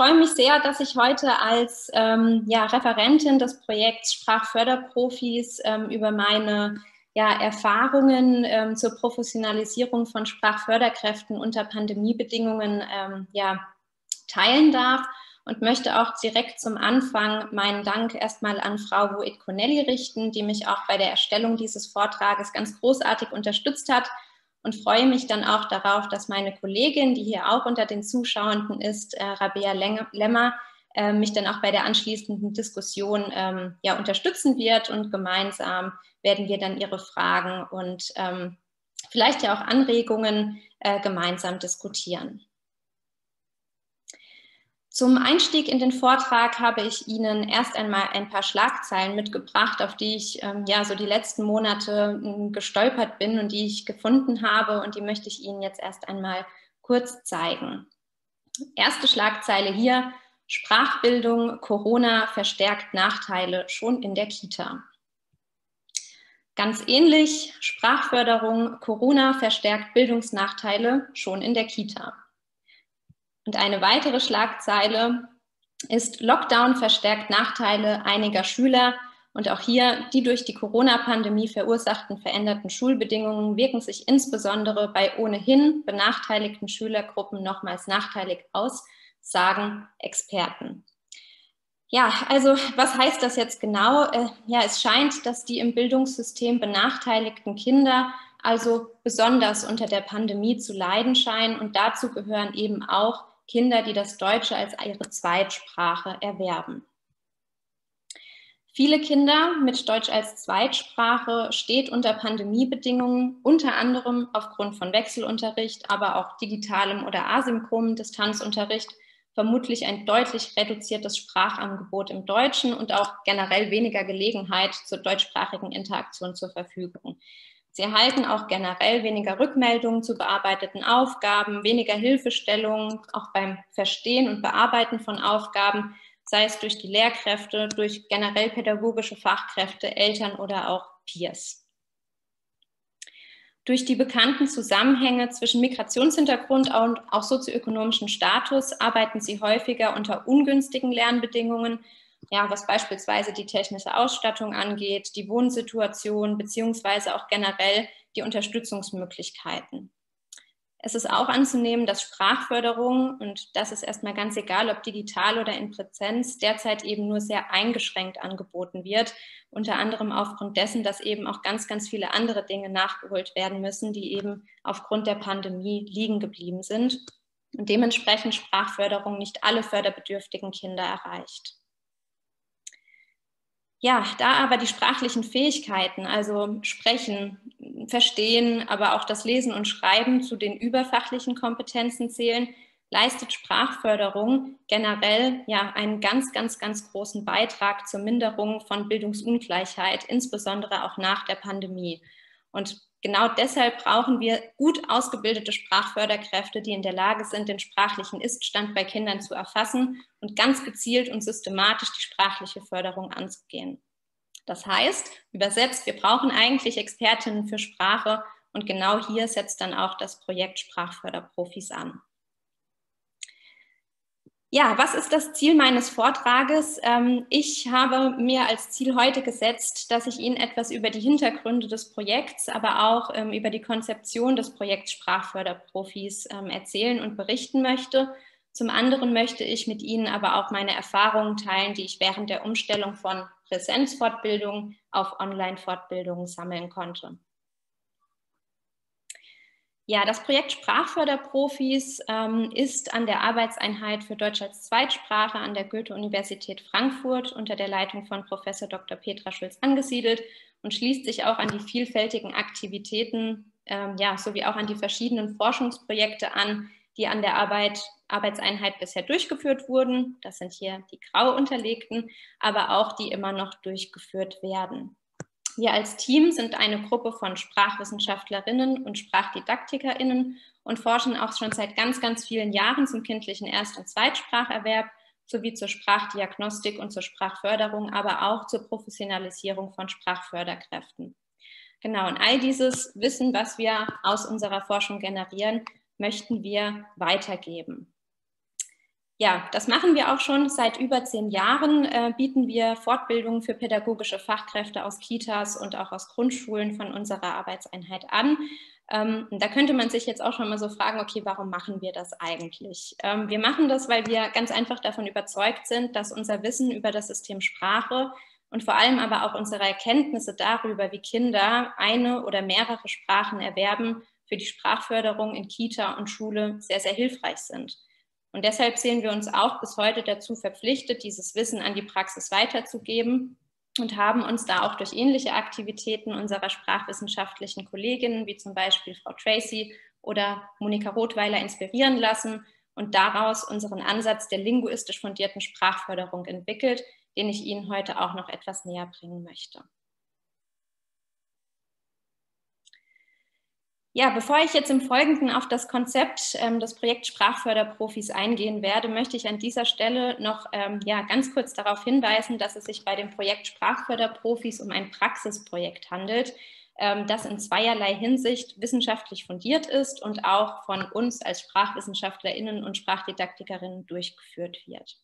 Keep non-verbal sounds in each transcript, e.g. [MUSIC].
freue mich sehr, dass ich heute als ähm, ja, Referentin des Projekts Sprachförderprofis ähm, über meine ja, Erfahrungen ähm, zur Professionalisierung von Sprachförderkräften unter Pandemiebedingungen ähm, ja, teilen darf und möchte auch direkt zum Anfang meinen Dank erstmal an Frau Voit Connelly richten, die mich auch bei der Erstellung dieses Vortrages ganz großartig unterstützt hat und freue mich dann auch darauf, dass meine Kollegin, die hier auch unter den Zuschauenden ist, äh, Rabea Lemmer, äh, mich dann auch bei der anschließenden Diskussion ähm, ja, unterstützen wird und gemeinsam werden wir dann Ihre Fragen und ähm, vielleicht ja auch Anregungen äh, gemeinsam diskutieren. Zum Einstieg in den Vortrag habe ich Ihnen erst einmal ein paar Schlagzeilen mitgebracht, auf die ich ähm, ja so die letzten Monate äh, gestolpert bin und die ich gefunden habe und die möchte ich Ihnen jetzt erst einmal kurz zeigen. Erste Schlagzeile hier, Sprachbildung, Corona verstärkt Nachteile schon in der Kita. Ganz ähnlich, Sprachförderung, Corona verstärkt Bildungsnachteile schon in der Kita. Und eine weitere Schlagzeile ist Lockdown verstärkt Nachteile einiger Schüler. Und auch hier die durch die Corona-Pandemie verursachten veränderten Schulbedingungen wirken sich insbesondere bei ohnehin benachteiligten Schülergruppen nochmals nachteilig aus, sagen Experten. Ja, also was heißt das jetzt genau? Äh, ja, es scheint, dass die im Bildungssystem benachteiligten Kinder also besonders unter der Pandemie zu leiden scheinen. Und dazu gehören eben auch Kinder, die das Deutsche als ihre Zweitsprache erwerben. Viele Kinder mit Deutsch als Zweitsprache steht unter Pandemiebedingungen, unter anderem aufgrund von Wechselunterricht, aber auch digitalem oder asynchronem Distanzunterricht, vermutlich ein deutlich reduziertes Sprachangebot im Deutschen und auch generell weniger Gelegenheit zur deutschsprachigen Interaktion zur Verfügung. Sie erhalten auch generell weniger Rückmeldungen zu bearbeiteten Aufgaben, weniger Hilfestellungen, auch beim Verstehen und Bearbeiten von Aufgaben, sei es durch die Lehrkräfte, durch generell pädagogische Fachkräfte, Eltern oder auch Peers. Durch die bekannten Zusammenhänge zwischen Migrationshintergrund und auch sozioökonomischen Status arbeiten sie häufiger unter ungünstigen Lernbedingungen, ja, was beispielsweise die technische Ausstattung angeht, die Wohnsituation beziehungsweise auch generell die Unterstützungsmöglichkeiten. Es ist auch anzunehmen, dass Sprachförderung, und das ist erstmal ganz egal, ob digital oder in Präsenz, derzeit eben nur sehr eingeschränkt angeboten wird, unter anderem aufgrund dessen, dass eben auch ganz, ganz viele andere Dinge nachgeholt werden müssen, die eben aufgrund der Pandemie liegen geblieben sind und dementsprechend Sprachförderung nicht alle förderbedürftigen Kinder erreicht. Ja, da aber die sprachlichen Fähigkeiten, also Sprechen, Verstehen, aber auch das Lesen und Schreiben zu den überfachlichen Kompetenzen zählen, leistet Sprachförderung generell ja einen ganz, ganz, ganz großen Beitrag zur Minderung von Bildungsungleichheit, insbesondere auch nach der Pandemie. Und genau deshalb brauchen wir gut ausgebildete Sprachförderkräfte, die in der Lage sind, den sprachlichen Iststand bei Kindern zu erfassen und ganz gezielt und systematisch die sprachliche Förderung anzugehen. Das heißt, übersetzt, wir brauchen eigentlich Expertinnen für Sprache und genau hier setzt dann auch das Projekt Sprachförderprofis an. Ja, was ist das Ziel meines Vortrages? Ähm, ich habe mir als Ziel heute gesetzt, dass ich Ihnen etwas über die Hintergründe des Projekts, aber auch ähm, über die Konzeption des Projekts Sprachförderprofis ähm, erzählen und berichten möchte. Zum anderen möchte ich mit Ihnen aber auch meine Erfahrungen teilen, die ich während der Umstellung von Präsenzfortbildung auf Online-Fortbildung sammeln konnte. Ja, das Projekt Sprachförderprofis ähm, ist an der Arbeitseinheit für Deutsch als Zweitsprache an der Goethe-Universität Frankfurt unter der Leitung von Professor Dr. Petra Schulz angesiedelt und schließt sich auch an die vielfältigen Aktivitäten ähm, ja, sowie auch an die verschiedenen Forschungsprojekte an, die an der Arbeit, Arbeitseinheit bisher durchgeführt wurden. Das sind hier die grau unterlegten, aber auch die immer noch durchgeführt werden. Wir als Team sind eine Gruppe von Sprachwissenschaftlerinnen und Sprachdidaktikerinnen und forschen auch schon seit ganz, ganz vielen Jahren zum kindlichen Erst- und Zweitspracherwerb sowie zur Sprachdiagnostik und zur Sprachförderung, aber auch zur Professionalisierung von Sprachförderkräften. Genau, und all dieses Wissen, was wir aus unserer Forschung generieren, möchten wir weitergeben. Ja, das machen wir auch schon seit über zehn Jahren. Äh, bieten wir Fortbildungen für pädagogische Fachkräfte aus Kitas und auch aus Grundschulen von unserer Arbeitseinheit an. Ähm, da könnte man sich jetzt auch schon mal so fragen, okay, warum machen wir das eigentlich? Ähm, wir machen das, weil wir ganz einfach davon überzeugt sind, dass unser Wissen über das System Sprache und vor allem aber auch unsere Erkenntnisse darüber, wie Kinder eine oder mehrere Sprachen erwerben, für die Sprachförderung in Kita und Schule sehr, sehr hilfreich sind. Und deshalb sehen wir uns auch bis heute dazu verpflichtet, dieses Wissen an die Praxis weiterzugeben und haben uns da auch durch ähnliche Aktivitäten unserer sprachwissenschaftlichen Kolleginnen, wie zum Beispiel Frau Tracy oder Monika Rothweiler, inspirieren lassen und daraus unseren Ansatz der linguistisch fundierten Sprachförderung entwickelt, den ich Ihnen heute auch noch etwas näher bringen möchte. Ja, bevor ich jetzt im Folgenden auf das Konzept ähm, des Projekts Sprachförderprofis eingehen werde, möchte ich an dieser Stelle noch ähm, ja, ganz kurz darauf hinweisen, dass es sich bei dem Projekt Sprachförderprofis um ein Praxisprojekt handelt, ähm, das in zweierlei Hinsicht wissenschaftlich fundiert ist und auch von uns als SprachwissenschaftlerInnen und Sprachdidaktikerinnen durchgeführt wird.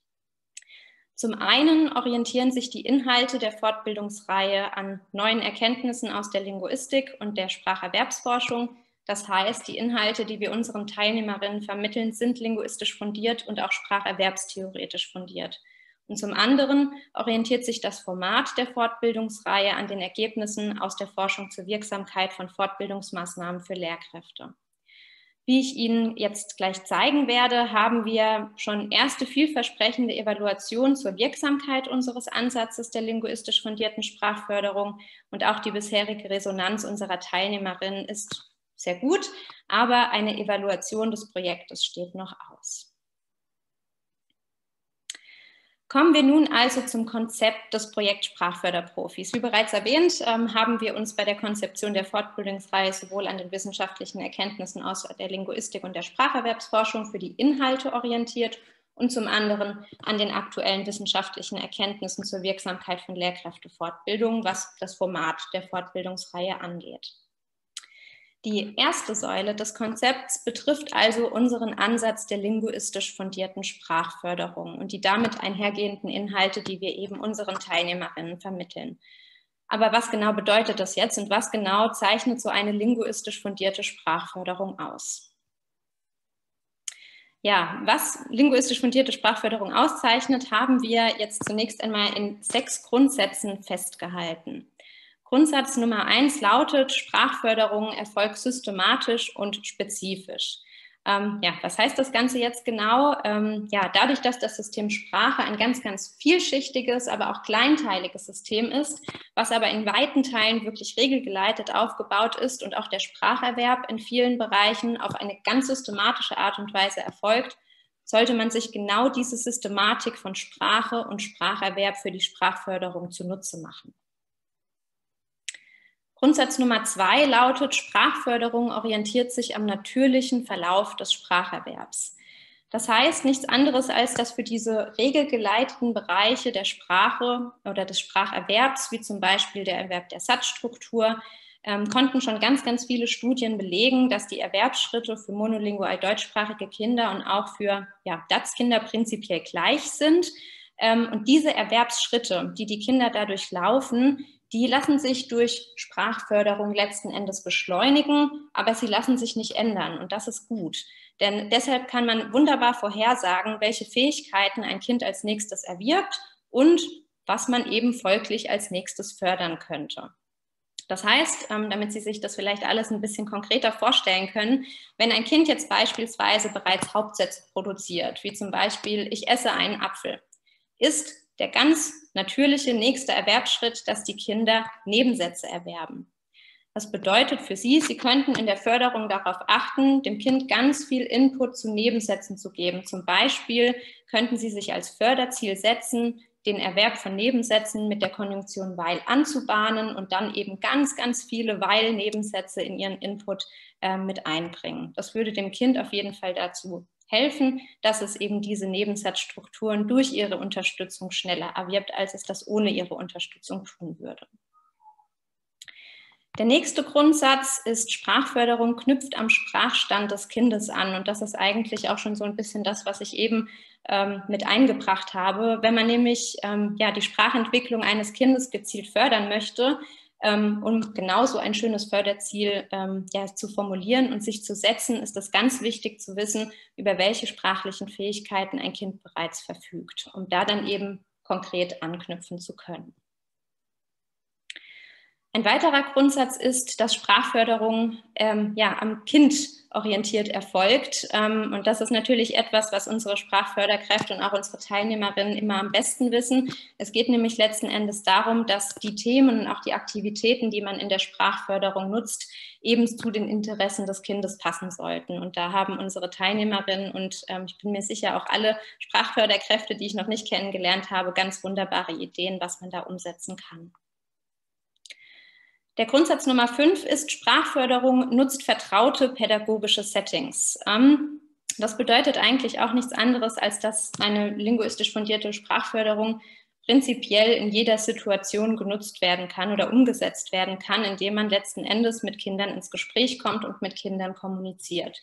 Zum einen orientieren sich die Inhalte der Fortbildungsreihe an neuen Erkenntnissen aus der Linguistik und der Spracherwerbsforschung. Das heißt, die Inhalte, die wir unseren Teilnehmerinnen vermitteln, sind linguistisch fundiert und auch spracherwerbstheoretisch fundiert. Und zum anderen orientiert sich das Format der Fortbildungsreihe an den Ergebnissen aus der Forschung zur Wirksamkeit von Fortbildungsmaßnahmen für Lehrkräfte. Wie ich Ihnen jetzt gleich zeigen werde, haben wir schon erste vielversprechende Evaluationen zur Wirksamkeit unseres Ansatzes der linguistisch fundierten Sprachförderung und auch die bisherige Resonanz unserer Teilnehmerinnen ist sehr gut, aber eine Evaluation des Projektes steht noch aus. Kommen wir nun also zum Konzept des Projekts Sprachförderprofis. Wie bereits erwähnt, ähm, haben wir uns bei der Konzeption der Fortbildungsreihe sowohl an den wissenschaftlichen Erkenntnissen aus der Linguistik und der Spracherwerbsforschung für die Inhalte orientiert und zum anderen an den aktuellen wissenschaftlichen Erkenntnissen zur Wirksamkeit von Lehrkräftefortbildung, was das Format der Fortbildungsreihe angeht. Die erste Säule des Konzepts betrifft also unseren Ansatz der linguistisch fundierten Sprachförderung und die damit einhergehenden Inhalte, die wir eben unseren Teilnehmerinnen vermitteln. Aber was genau bedeutet das jetzt und was genau zeichnet so eine linguistisch fundierte Sprachförderung aus? Ja, was linguistisch fundierte Sprachförderung auszeichnet, haben wir jetzt zunächst einmal in sechs Grundsätzen festgehalten. Grundsatz Nummer eins lautet, Sprachförderung erfolgt systematisch und spezifisch. Ähm, ja, was heißt das Ganze jetzt genau? Ähm, ja, dadurch, dass das System Sprache ein ganz, ganz vielschichtiges, aber auch kleinteiliges System ist, was aber in weiten Teilen wirklich regelgeleitet aufgebaut ist und auch der Spracherwerb in vielen Bereichen auf eine ganz systematische Art und Weise erfolgt, sollte man sich genau diese Systematik von Sprache und Spracherwerb für die Sprachförderung zunutze machen. Grundsatz Nummer zwei lautet, Sprachförderung orientiert sich am natürlichen Verlauf des Spracherwerbs. Das heißt nichts anderes, als dass für diese regelgeleiteten Bereiche der Sprache oder des Spracherwerbs, wie zum Beispiel der Erwerb der Satzstruktur, ähm, konnten schon ganz, ganz viele Studien belegen, dass die Erwerbsschritte für monolingual deutschsprachige Kinder und auch für ja, DATS-Kinder prinzipiell gleich sind. Ähm, und diese Erwerbsschritte, die die Kinder dadurch laufen, die lassen sich durch Sprachförderung letzten Endes beschleunigen, aber sie lassen sich nicht ändern und das ist gut. Denn deshalb kann man wunderbar vorhersagen, welche Fähigkeiten ein Kind als nächstes erwirbt und was man eben folglich als nächstes fördern könnte. Das heißt, ähm, damit Sie sich das vielleicht alles ein bisschen konkreter vorstellen können, wenn ein Kind jetzt beispielsweise bereits Hauptsätze produziert, wie zum Beispiel ich esse einen Apfel, ist der ganz natürliche nächste Erwerbsschritt, dass die Kinder Nebensätze erwerben. Das bedeutet für Sie, Sie könnten in der Förderung darauf achten, dem Kind ganz viel Input zu Nebensätzen zu geben. Zum Beispiel könnten Sie sich als Förderziel setzen, den Erwerb von Nebensätzen mit der Konjunktion weil anzubahnen und dann eben ganz, ganz viele weil-Nebensätze in Ihren Input äh, mit einbringen. Das würde dem Kind auf jeden Fall dazu helfen, dass es eben diese Nebensatzstrukturen durch ihre Unterstützung schneller erwirbt, als es das ohne ihre Unterstützung tun würde. Der nächste Grundsatz ist, Sprachförderung knüpft am Sprachstand des Kindes an. Und das ist eigentlich auch schon so ein bisschen das, was ich eben ähm, mit eingebracht habe. Wenn man nämlich ähm, ja, die Sprachentwicklung eines Kindes gezielt fördern möchte, ähm, um genauso ein schönes Förderziel ähm, ja, zu formulieren und sich zu setzen, ist es ganz wichtig zu wissen, über welche sprachlichen Fähigkeiten ein Kind bereits verfügt, um da dann eben konkret anknüpfen zu können. Ein weiterer Grundsatz ist, dass Sprachförderung ähm, ja, am Kind orientiert erfolgt. Ähm, und das ist natürlich etwas, was unsere Sprachförderkräfte und auch unsere Teilnehmerinnen immer am besten wissen. Es geht nämlich letzten Endes darum, dass die Themen und auch die Aktivitäten, die man in der Sprachförderung nutzt, eben zu den Interessen des Kindes passen sollten. Und da haben unsere Teilnehmerinnen und ähm, ich bin mir sicher auch alle Sprachförderkräfte, die ich noch nicht kennengelernt habe, ganz wunderbare Ideen, was man da umsetzen kann. Der Grundsatz Nummer fünf ist, Sprachförderung nutzt vertraute pädagogische Settings. Ähm, das bedeutet eigentlich auch nichts anderes, als dass eine linguistisch fundierte Sprachförderung prinzipiell in jeder Situation genutzt werden kann oder umgesetzt werden kann, indem man letzten Endes mit Kindern ins Gespräch kommt und mit Kindern kommuniziert.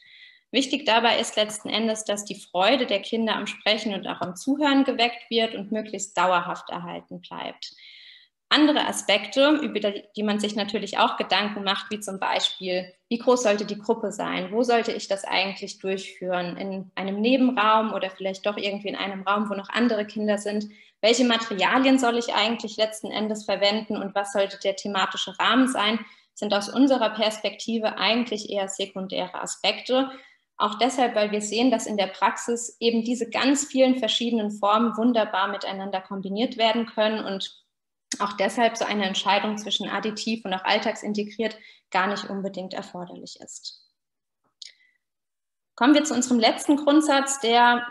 Wichtig dabei ist letzten Endes, dass die Freude der Kinder am Sprechen und auch am Zuhören geweckt wird und möglichst dauerhaft erhalten bleibt andere Aspekte, über die man sich natürlich auch Gedanken macht, wie zum Beispiel, wie groß sollte die Gruppe sein? Wo sollte ich das eigentlich durchführen? In einem Nebenraum oder vielleicht doch irgendwie in einem Raum, wo noch andere Kinder sind? Welche Materialien soll ich eigentlich letzten Endes verwenden und was sollte der thematische Rahmen sein? Sind aus unserer Perspektive eigentlich eher sekundäre Aspekte. Auch deshalb, weil wir sehen, dass in der Praxis eben diese ganz vielen verschiedenen Formen wunderbar miteinander kombiniert werden können und auch deshalb so eine Entscheidung zwischen additiv und auch alltagsintegriert gar nicht unbedingt erforderlich ist. Kommen wir zu unserem letzten Grundsatz, der,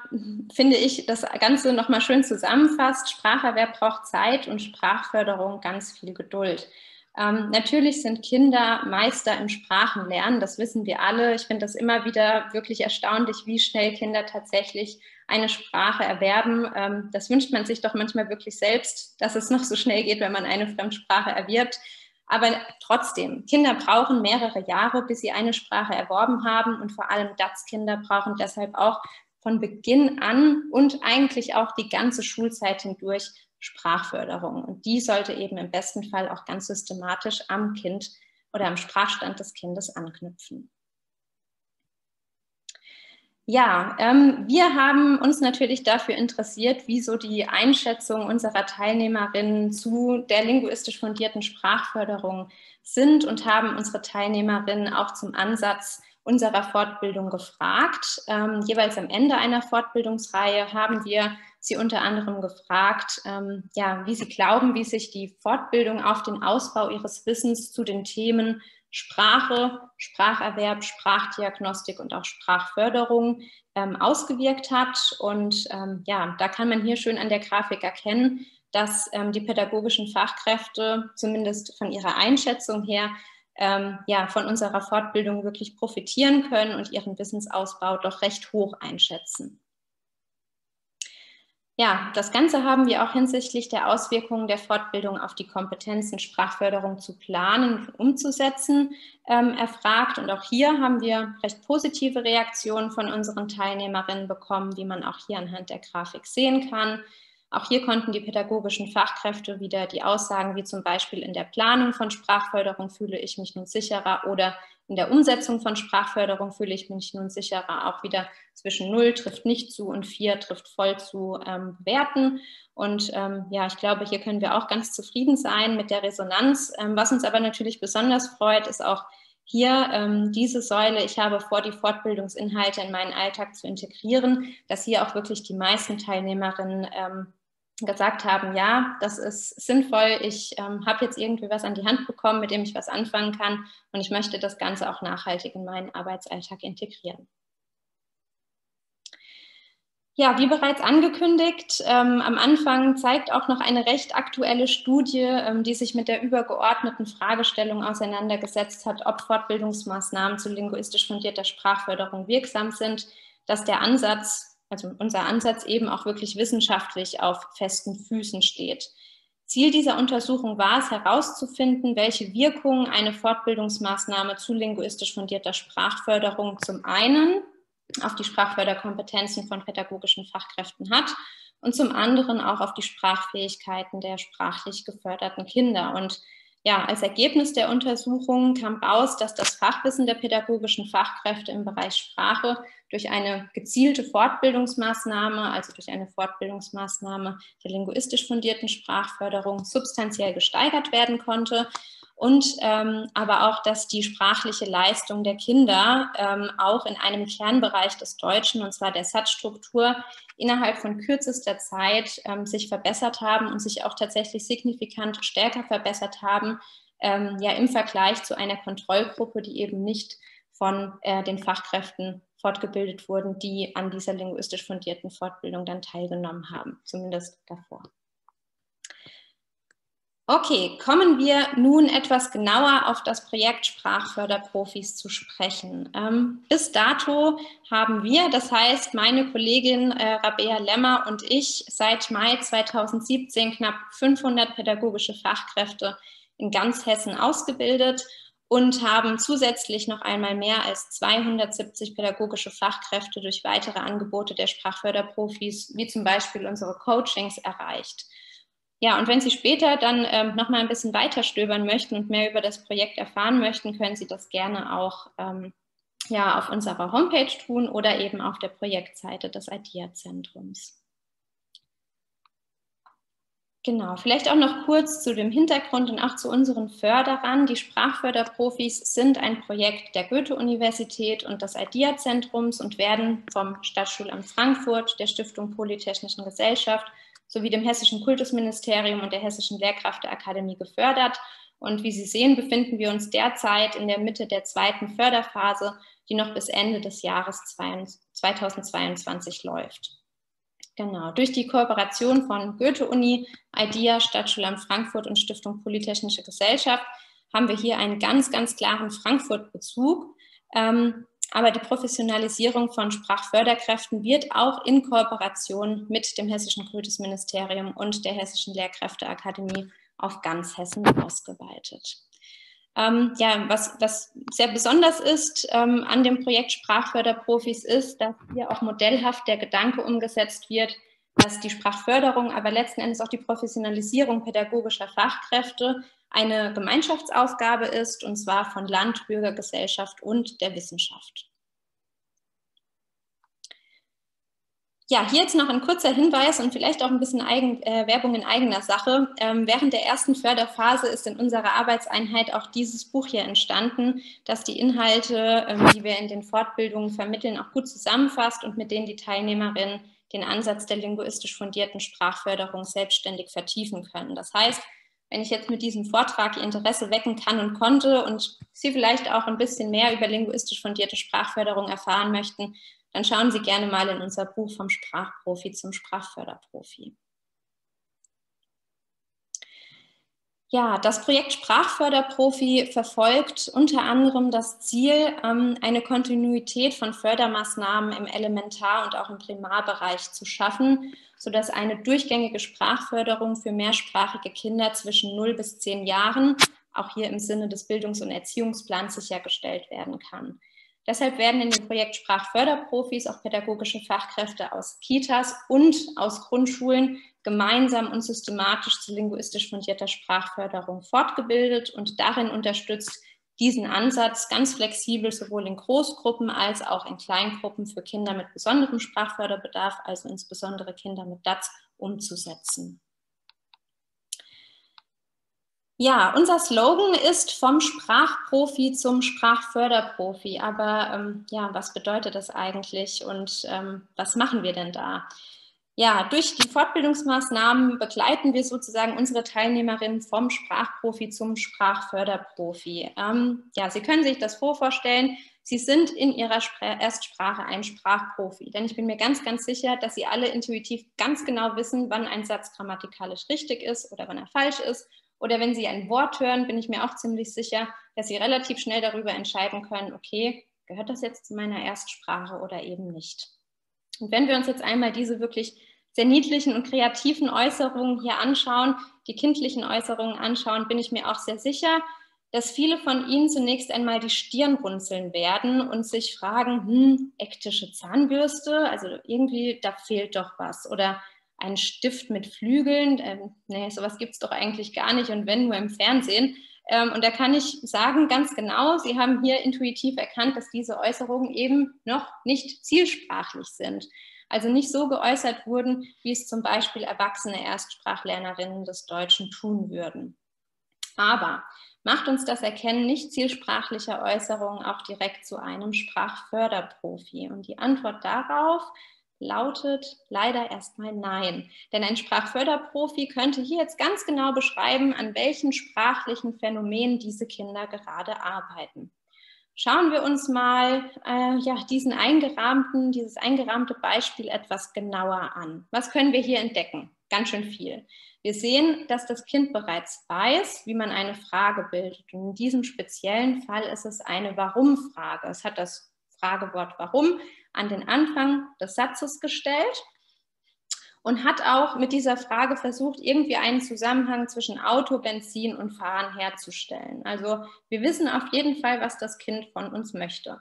finde ich, das Ganze nochmal schön zusammenfasst. Spracherwerb braucht Zeit und Sprachförderung ganz viel Geduld. Ähm, natürlich sind Kinder Meister im Sprachenlernen, das wissen wir alle. Ich finde das immer wieder wirklich erstaunlich, wie schnell Kinder tatsächlich eine Sprache erwerben. Ähm, das wünscht man sich doch manchmal wirklich selbst, dass es noch so schnell geht, wenn man eine Fremdsprache erwirbt. Aber trotzdem, Kinder brauchen mehrere Jahre, bis sie eine Sprache erworben haben und vor allem DATS-Kinder brauchen deshalb auch von Beginn an und eigentlich auch die ganze Schulzeit hindurch Sprachförderung. Und die sollte eben im besten Fall auch ganz systematisch am Kind oder am Sprachstand des Kindes anknüpfen. Ja, ähm, wir haben uns natürlich dafür interessiert, wieso die Einschätzung unserer Teilnehmerinnen zu der linguistisch fundierten Sprachförderung sind und haben unsere Teilnehmerinnen auch zum Ansatz unserer Fortbildung gefragt. Ähm, jeweils am Ende einer Fortbildungsreihe haben wir sie unter anderem gefragt, ähm, ja, wie sie glauben, wie sich die Fortbildung auf den Ausbau ihres Wissens zu den Themen Sprache, Spracherwerb, Sprachdiagnostik und auch Sprachförderung ähm, ausgewirkt hat. Und ähm, ja, da kann man hier schön an der Grafik erkennen, dass ähm, die pädagogischen Fachkräfte zumindest von ihrer Einschätzung her ähm, ja, von unserer Fortbildung wirklich profitieren können und ihren Wissensausbau doch recht hoch einschätzen. Ja, das Ganze haben wir auch hinsichtlich der Auswirkungen der Fortbildung auf die Kompetenzen Sprachförderung zu planen und umzusetzen ähm, erfragt. Und auch hier haben wir recht positive Reaktionen von unseren Teilnehmerinnen bekommen, wie man auch hier anhand der Grafik sehen kann. Auch hier konnten die pädagogischen Fachkräfte wieder die Aussagen wie zum Beispiel in der Planung von Sprachförderung fühle ich mich nun sicherer oder in der Umsetzung von Sprachförderung fühle ich mich nun sicherer auch wieder zwischen 0 trifft nicht zu und 4 trifft voll zu ähm, bewerten. Und ähm, ja, ich glaube, hier können wir auch ganz zufrieden sein mit der Resonanz. Ähm, was uns aber natürlich besonders freut, ist auch hier ähm, diese Säule, ich habe vor, die Fortbildungsinhalte in meinen Alltag zu integrieren, dass hier auch wirklich die meisten Teilnehmerinnen ähm, gesagt haben, ja, das ist sinnvoll, ich ähm, habe jetzt irgendwie was an die Hand bekommen, mit dem ich was anfangen kann und ich möchte das Ganze auch nachhaltig in meinen Arbeitsalltag integrieren. Ja, wie bereits angekündigt, ähm, am Anfang zeigt auch noch eine recht aktuelle Studie, ähm, die sich mit der übergeordneten Fragestellung auseinandergesetzt hat, ob Fortbildungsmaßnahmen zu linguistisch fundierter Sprachförderung wirksam sind, dass der Ansatz also unser Ansatz eben auch wirklich wissenschaftlich auf festen Füßen steht. Ziel dieser Untersuchung war es, herauszufinden, welche Wirkungen eine Fortbildungsmaßnahme zu linguistisch fundierter Sprachförderung zum einen auf die Sprachförderkompetenzen von pädagogischen Fachkräften hat und zum anderen auch auf die Sprachfähigkeiten der sprachlich geförderten Kinder. Und ja, als Ergebnis der Untersuchung kam raus, dass das Fachwissen der pädagogischen Fachkräfte im Bereich Sprache durch eine gezielte Fortbildungsmaßnahme, also durch eine Fortbildungsmaßnahme der linguistisch fundierten Sprachförderung, substanziell gesteigert werden konnte. Und ähm, aber auch, dass die sprachliche Leistung der Kinder ähm, auch in einem Kernbereich des Deutschen, und zwar der Satzstruktur, innerhalb von kürzester Zeit ähm, sich verbessert haben und sich auch tatsächlich signifikant stärker verbessert haben, ähm, ja im Vergleich zu einer Kontrollgruppe, die eben nicht von äh, den Fachkräften fortgebildet wurden, die an dieser linguistisch fundierten Fortbildung dann teilgenommen haben, zumindest davor. Okay, kommen wir nun etwas genauer auf das Projekt Sprachförderprofis zu sprechen. Ähm, bis dato haben wir, das heißt meine Kollegin äh, Rabea Lemmer und ich, seit Mai 2017 knapp 500 pädagogische Fachkräfte in ganz Hessen ausgebildet und haben zusätzlich noch einmal mehr als 270 pädagogische Fachkräfte durch weitere Angebote der Sprachförderprofis, wie zum Beispiel unsere Coachings, erreicht. Ja, und wenn Sie später dann ähm, noch mal ein bisschen weiter stöbern möchten und mehr über das Projekt erfahren möchten, können Sie das gerne auch ähm, ja, auf unserer Homepage tun oder eben auf der Projektseite des IDEA-Zentrums. Genau, vielleicht auch noch kurz zu dem Hintergrund und auch zu unseren Förderern. Die Sprachförderprofis sind ein Projekt der Goethe-Universität und des IDEA-Zentrums und werden vom Stadtschulamt Frankfurt, der Stiftung Polytechnischen Gesellschaft sowie dem Hessischen Kultusministerium und der Hessischen Lehrkräfteakademie gefördert. Und wie Sie sehen, befinden wir uns derzeit in der Mitte der zweiten Förderphase, die noch bis Ende des Jahres 2022 läuft. Genau, durch die Kooperation von Goethe-Uni, IDEA, Stadtschulamt Frankfurt und Stiftung Polytechnische Gesellschaft haben wir hier einen ganz, ganz klaren Frankfurt-Bezug. Ähm, aber die Professionalisierung von Sprachförderkräften wird auch in Kooperation mit dem Hessischen Kultusministerium und der Hessischen Lehrkräfteakademie auf ganz Hessen ausgeweitet. Ähm, ja, was, was sehr besonders ist ähm, an dem Projekt Sprachförderprofis ist, dass hier auch modellhaft der Gedanke umgesetzt wird, dass die Sprachförderung, aber letzten Endes auch die Professionalisierung pädagogischer Fachkräfte eine Gemeinschaftsaufgabe ist, und zwar von Land, Bürgergesellschaft und der Wissenschaft. Ja, hier jetzt noch ein kurzer Hinweis und vielleicht auch ein bisschen Eigen, äh, Werbung in eigener Sache. Ähm, während der ersten Förderphase ist in unserer Arbeitseinheit auch dieses Buch hier entstanden, das die Inhalte, ähm, die wir in den Fortbildungen vermitteln, auch gut zusammenfasst und mit denen die Teilnehmerinnen den Ansatz der linguistisch fundierten Sprachförderung selbstständig vertiefen können. Das heißt, wenn ich jetzt mit diesem Vortrag Ihr Interesse wecken kann und konnte und Sie vielleicht auch ein bisschen mehr über linguistisch fundierte Sprachförderung erfahren möchten, dann schauen Sie gerne mal in unser Buch vom Sprachprofi zum Sprachförderprofi. Ja, das Projekt Sprachförderprofi verfolgt unter anderem das Ziel, ähm, eine Kontinuität von Fördermaßnahmen im Elementar- und auch im Primarbereich zu schaffen, sodass eine durchgängige Sprachförderung für mehrsprachige Kinder zwischen 0 bis 10 Jahren, auch hier im Sinne des Bildungs- und Erziehungsplans, sichergestellt werden kann. Deshalb werden in dem Projekt Sprachförderprofis auch pädagogische Fachkräfte aus Kitas und aus Grundschulen gemeinsam und systematisch zu linguistisch fundierter Sprachförderung fortgebildet und darin unterstützt, diesen Ansatz ganz flexibel sowohl in Großgruppen als auch in Kleingruppen für Kinder mit besonderem Sprachförderbedarf, also insbesondere Kinder mit DATS, umzusetzen. Ja, unser Slogan ist vom Sprachprofi zum Sprachförderprofi. Aber ähm, ja, was bedeutet das eigentlich und ähm, was machen wir denn da? Ja, durch die Fortbildungsmaßnahmen begleiten wir sozusagen unsere Teilnehmerinnen vom Sprachprofi zum Sprachförderprofi. Ähm, ja, Sie können sich das vorstellen. Sie sind in Ihrer Erstsprache ein Sprachprofi. Denn ich bin mir ganz, ganz sicher, dass Sie alle intuitiv ganz genau wissen, wann ein Satz grammatikalisch richtig ist oder wann er falsch ist. Oder wenn Sie ein Wort hören, bin ich mir auch ziemlich sicher, dass Sie relativ schnell darüber entscheiden können, okay, gehört das jetzt zu meiner Erstsprache oder eben nicht. Und wenn wir uns jetzt einmal diese wirklich sehr niedlichen und kreativen Äußerungen hier anschauen, die kindlichen Äußerungen anschauen, bin ich mir auch sehr sicher, dass viele von Ihnen zunächst einmal die Stirn runzeln werden und sich fragen, hm, ektische Zahnbürste, also irgendwie, da fehlt doch was. Oder ein Stift mit Flügeln, ähm, nee, sowas gibt es doch eigentlich gar nicht und wenn nur im Fernsehen. Ähm, und da kann ich sagen, ganz genau, Sie haben hier intuitiv erkannt, dass diese Äußerungen eben noch nicht zielsprachlich sind. Also nicht so geäußert wurden, wie es zum Beispiel erwachsene Erstsprachlernerinnen des Deutschen tun würden. Aber macht uns das Erkennen nicht zielsprachlicher Äußerungen auch direkt zu einem Sprachförderprofi? Und die Antwort darauf lautet leider erstmal nein. Denn ein Sprachförderprofi könnte hier jetzt ganz genau beschreiben, an welchen sprachlichen Phänomenen diese Kinder gerade arbeiten. Schauen wir uns mal äh, ja, diesen eingerahmten, dieses eingerahmte Beispiel etwas genauer an. Was können wir hier entdecken? Ganz schön viel. Wir sehen, dass das Kind bereits weiß, wie man eine Frage bildet. Und in diesem speziellen Fall ist es eine Warum-Frage. Es hat das Fragewort Warum an den Anfang des Satzes gestellt und hat auch mit dieser Frage versucht, irgendwie einen Zusammenhang zwischen Auto, Benzin und Fahren herzustellen. Also wir wissen auf jeden Fall, was das Kind von uns möchte.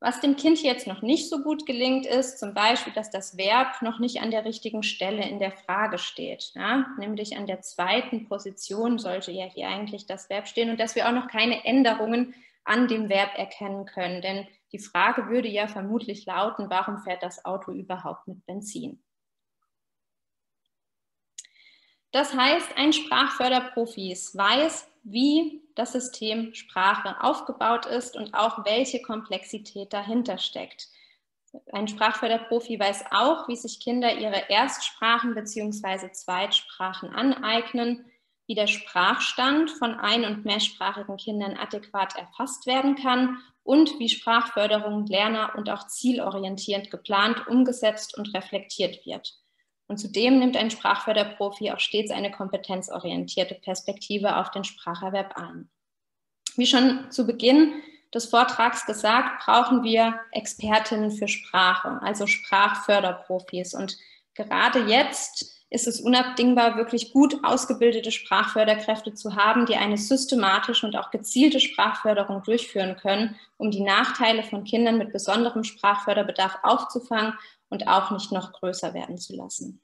Was dem Kind jetzt noch nicht so gut gelingt, ist zum Beispiel, dass das Verb noch nicht an der richtigen Stelle in der Frage steht. Ja? Nämlich an der zweiten Position sollte ja hier eigentlich das Verb stehen und dass wir auch noch keine Änderungen an dem Verb erkennen können. Denn die Frage würde ja vermutlich lauten, warum fährt das Auto überhaupt mit Benzin? Das heißt, ein Sprachförderprofi weiß, wie das System Sprache aufgebaut ist und auch welche Komplexität dahinter steckt. Ein Sprachförderprofi weiß auch, wie sich Kinder ihre Erstsprachen bzw. Zweitsprachen aneignen, wie der Sprachstand von ein- und mehrsprachigen Kindern adäquat erfasst werden kann und wie Sprachförderung lerner- und auch zielorientierend geplant, umgesetzt und reflektiert wird. Und zudem nimmt ein Sprachförderprofi auch stets eine kompetenzorientierte Perspektive auf den Spracherwerb ein. Wie schon zu Beginn des Vortrags gesagt, brauchen wir Expertinnen für Sprache, also Sprachförderprofis. Und gerade jetzt ist es unabdingbar, wirklich gut ausgebildete Sprachförderkräfte zu haben, die eine systematische und auch gezielte Sprachförderung durchführen können, um die Nachteile von Kindern mit besonderem Sprachförderbedarf aufzufangen und auch nicht noch größer werden zu lassen.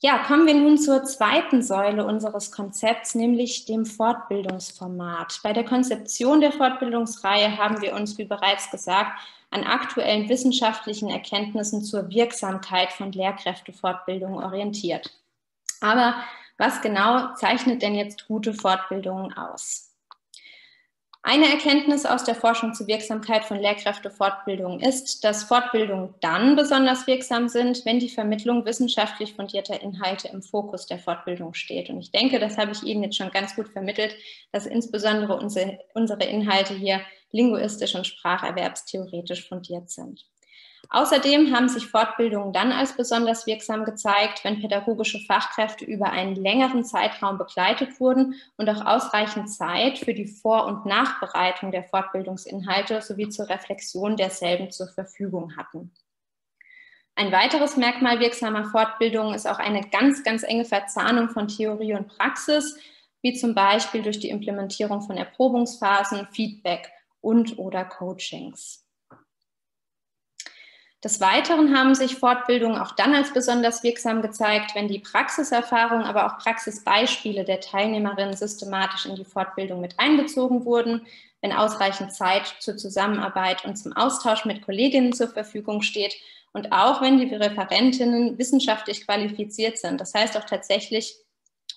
Ja, kommen wir nun zur zweiten Säule unseres Konzepts, nämlich dem Fortbildungsformat. Bei der Konzeption der Fortbildungsreihe haben wir uns, wie bereits gesagt, an aktuellen wissenschaftlichen Erkenntnissen zur Wirksamkeit von Lehrkräftefortbildung orientiert. Aber was genau zeichnet denn jetzt gute Fortbildungen aus? Eine Erkenntnis aus der Forschung zur Wirksamkeit von Lehrkräftefortbildung ist, dass Fortbildungen dann besonders wirksam sind, wenn die Vermittlung wissenschaftlich fundierter Inhalte im Fokus der Fortbildung steht. Und ich denke, das habe ich Ihnen jetzt schon ganz gut vermittelt, dass insbesondere unsere, unsere Inhalte hier linguistisch und spracherwerbstheoretisch fundiert sind. Außerdem haben sich Fortbildungen dann als besonders wirksam gezeigt, wenn pädagogische Fachkräfte über einen längeren Zeitraum begleitet wurden und auch ausreichend Zeit für die Vor- und Nachbereitung der Fortbildungsinhalte sowie zur Reflexion derselben zur Verfügung hatten. Ein weiteres Merkmal wirksamer Fortbildungen ist auch eine ganz, ganz enge Verzahnung von Theorie und Praxis, wie zum Beispiel durch die Implementierung von Erprobungsphasen, Feedback und oder Coachings. Des Weiteren haben sich Fortbildungen auch dann als besonders wirksam gezeigt, wenn die Praxiserfahrung, aber auch Praxisbeispiele der Teilnehmerinnen systematisch in die Fortbildung mit einbezogen wurden, wenn ausreichend Zeit zur Zusammenarbeit und zum Austausch mit Kolleginnen zur Verfügung steht und auch wenn die Referentinnen wissenschaftlich qualifiziert sind. Das heißt auch tatsächlich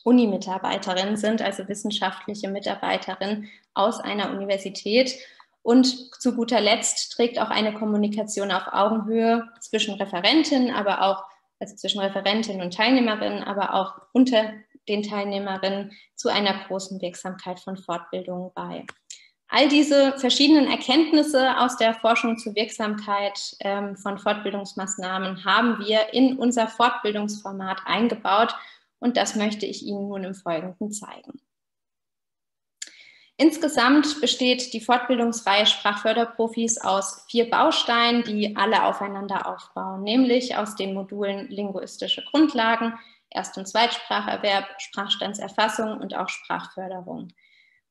Unimitarbeiterinnen sind, also wissenschaftliche Mitarbeiterinnen aus einer Universität und zu guter Letzt trägt auch eine Kommunikation auf Augenhöhe zwischen Referentinnen, aber auch also zwischen Referentinnen und Teilnehmerinnen, aber auch unter den Teilnehmerinnen zu einer großen Wirksamkeit von Fortbildungen bei. All diese verschiedenen Erkenntnisse aus der Forschung zur Wirksamkeit ähm, von Fortbildungsmaßnahmen haben wir in unser Fortbildungsformat eingebaut und das möchte ich Ihnen nun im Folgenden zeigen. Insgesamt besteht die Fortbildungsreihe Sprachförderprofis aus vier Bausteinen, die alle aufeinander aufbauen, nämlich aus den Modulen linguistische Grundlagen, Erst- und Zweitspracherwerb, Sprachstandserfassung und auch Sprachförderung.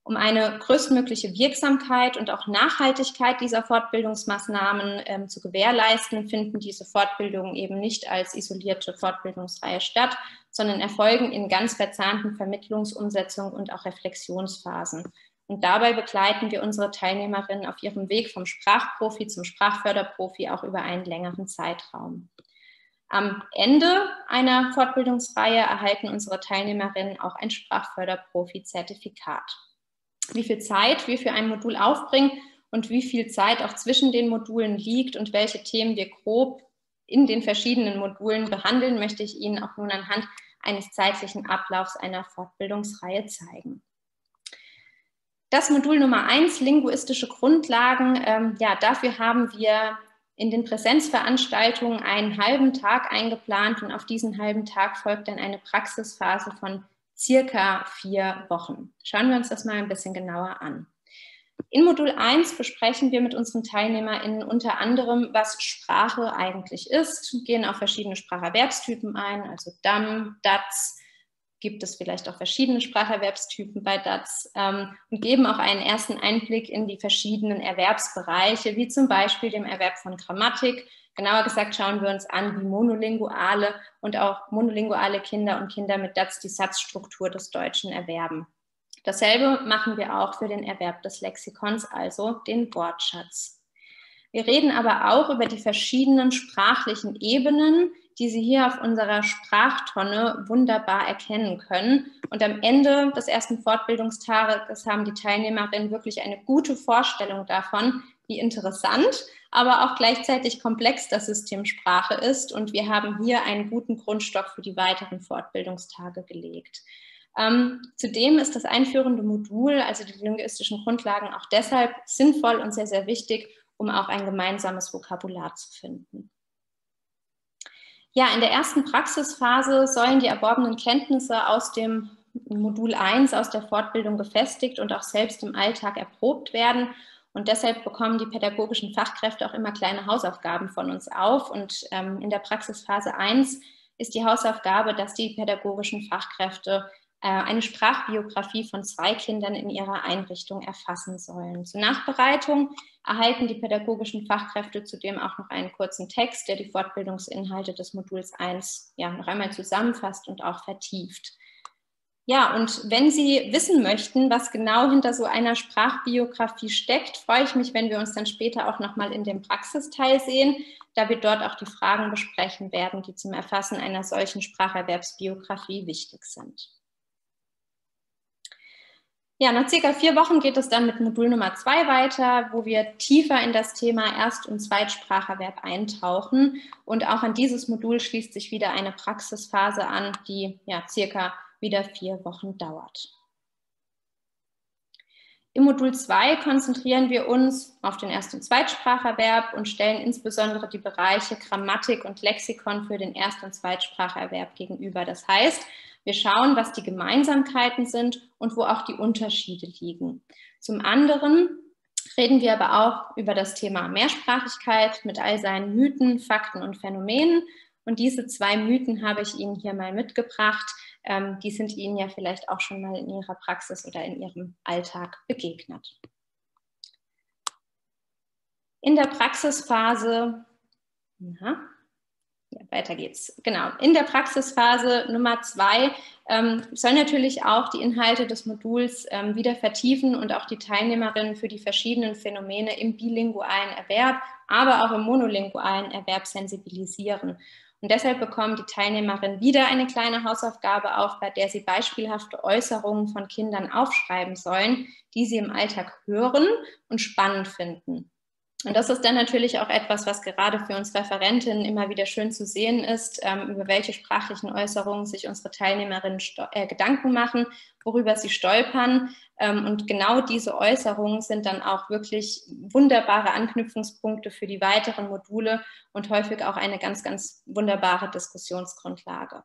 Um eine größtmögliche Wirksamkeit und auch Nachhaltigkeit dieser Fortbildungsmaßnahmen ähm, zu gewährleisten, finden diese Fortbildungen eben nicht als isolierte Fortbildungsreihe statt, sondern erfolgen in ganz verzahnten Vermittlungs-, Umsetzung und auch Reflexionsphasen. Und dabei begleiten wir unsere Teilnehmerinnen auf ihrem Weg vom Sprachprofi zum Sprachförderprofi auch über einen längeren Zeitraum. Am Ende einer Fortbildungsreihe erhalten unsere Teilnehmerinnen auch ein Sprachförderprofi-Zertifikat. Wie viel Zeit wir für ein Modul aufbringen und wie viel Zeit auch zwischen den Modulen liegt und welche Themen wir grob in den verschiedenen Modulen behandeln, möchte ich Ihnen auch nun anhand eines zeitlichen Ablaufs einer Fortbildungsreihe zeigen. Das Modul Nummer eins, linguistische Grundlagen, ähm, ja, dafür haben wir in den Präsenzveranstaltungen einen halben Tag eingeplant und auf diesen halben Tag folgt dann eine Praxisphase von circa vier Wochen. Schauen wir uns das mal ein bisschen genauer an. In Modul 1 besprechen wir mit unseren TeilnehmerInnen unter anderem, was Sprache eigentlich ist, gehen auf verschiedene Spracherwerbstypen ein, also DAM, DATS, gibt es vielleicht auch verschiedene Spracherwerbstypen bei DATS ähm, und geben auch einen ersten Einblick in die verschiedenen Erwerbsbereiche, wie zum Beispiel dem Erwerb von Grammatik. Genauer gesagt schauen wir uns an, wie monolinguale und auch monolinguale Kinder und Kinder mit DATS die Satzstruktur des Deutschen erwerben. Dasselbe machen wir auch für den Erwerb des Lexikons, also den Wortschatz. Wir reden aber auch über die verschiedenen sprachlichen Ebenen, die Sie hier auf unserer Sprachtonne wunderbar erkennen können. Und am Ende des ersten Fortbildungstages haben die Teilnehmerinnen wirklich eine gute Vorstellung davon, wie interessant, aber auch gleichzeitig komplex das System Sprache ist. Und wir haben hier einen guten Grundstock für die weiteren Fortbildungstage gelegt. Ähm, zudem ist das einführende Modul, also die linguistischen Grundlagen, auch deshalb sinnvoll und sehr, sehr wichtig, um auch ein gemeinsames Vokabular zu finden. Ja, in der ersten Praxisphase sollen die erworbenen Kenntnisse aus dem Modul 1 aus der Fortbildung gefestigt und auch selbst im Alltag erprobt werden. Und deshalb bekommen die pädagogischen Fachkräfte auch immer kleine Hausaufgaben von uns auf. Und ähm, in der Praxisphase 1 ist die Hausaufgabe, dass die pädagogischen Fachkräfte äh, eine Sprachbiografie von zwei Kindern in ihrer Einrichtung erfassen sollen. Zur Nachbereitung erhalten die pädagogischen Fachkräfte zudem auch noch einen kurzen Text, der die Fortbildungsinhalte des Moduls 1 ja, noch einmal zusammenfasst und auch vertieft. Ja, und wenn Sie wissen möchten, was genau hinter so einer Sprachbiografie steckt, freue ich mich, wenn wir uns dann später auch nochmal in dem Praxisteil sehen, da wir dort auch die Fragen besprechen werden, die zum Erfassen einer solchen Spracherwerbsbiografie wichtig sind. Ja, nach circa vier Wochen geht es dann mit Modul Nummer zwei weiter, wo wir tiefer in das Thema Erst- und Zweitspracherwerb eintauchen. Und auch an dieses Modul schließt sich wieder eine Praxisphase an, die ja circa wieder vier Wochen dauert. Im Modul 2 konzentrieren wir uns auf den Erst- und Zweitspracherwerb und stellen insbesondere die Bereiche Grammatik und Lexikon für den Erst- und Zweitspracherwerb gegenüber. Das heißt, wir schauen, was die Gemeinsamkeiten sind und wo auch die Unterschiede liegen. Zum anderen reden wir aber auch über das Thema Mehrsprachigkeit mit all seinen Mythen, Fakten und Phänomenen. Und diese zwei Mythen habe ich Ihnen hier mal mitgebracht. Ähm, die sind Ihnen ja vielleicht auch schon mal in Ihrer Praxis oder in Ihrem Alltag begegnet. In der Praxisphase, na, ja, weiter geht's. Genau. In der Praxisphase Nummer zwei ähm, soll natürlich auch die Inhalte des Moduls ähm, wieder vertiefen und auch die Teilnehmerinnen für die verschiedenen Phänomene im bilingualen Erwerb, aber auch im monolingualen Erwerb sensibilisieren. Und deshalb bekommen die Teilnehmerinnen wieder eine kleine Hausaufgabe auf, bei der sie beispielhafte Äußerungen von Kindern aufschreiben sollen, die sie im Alltag hören und spannend finden. Und das ist dann natürlich auch etwas, was gerade für uns Referentinnen immer wieder schön zu sehen ist, ähm, über welche sprachlichen Äußerungen sich unsere Teilnehmerinnen äh, Gedanken machen, worüber sie stolpern. Ähm, und genau diese Äußerungen sind dann auch wirklich wunderbare Anknüpfungspunkte für die weiteren Module und häufig auch eine ganz, ganz wunderbare Diskussionsgrundlage.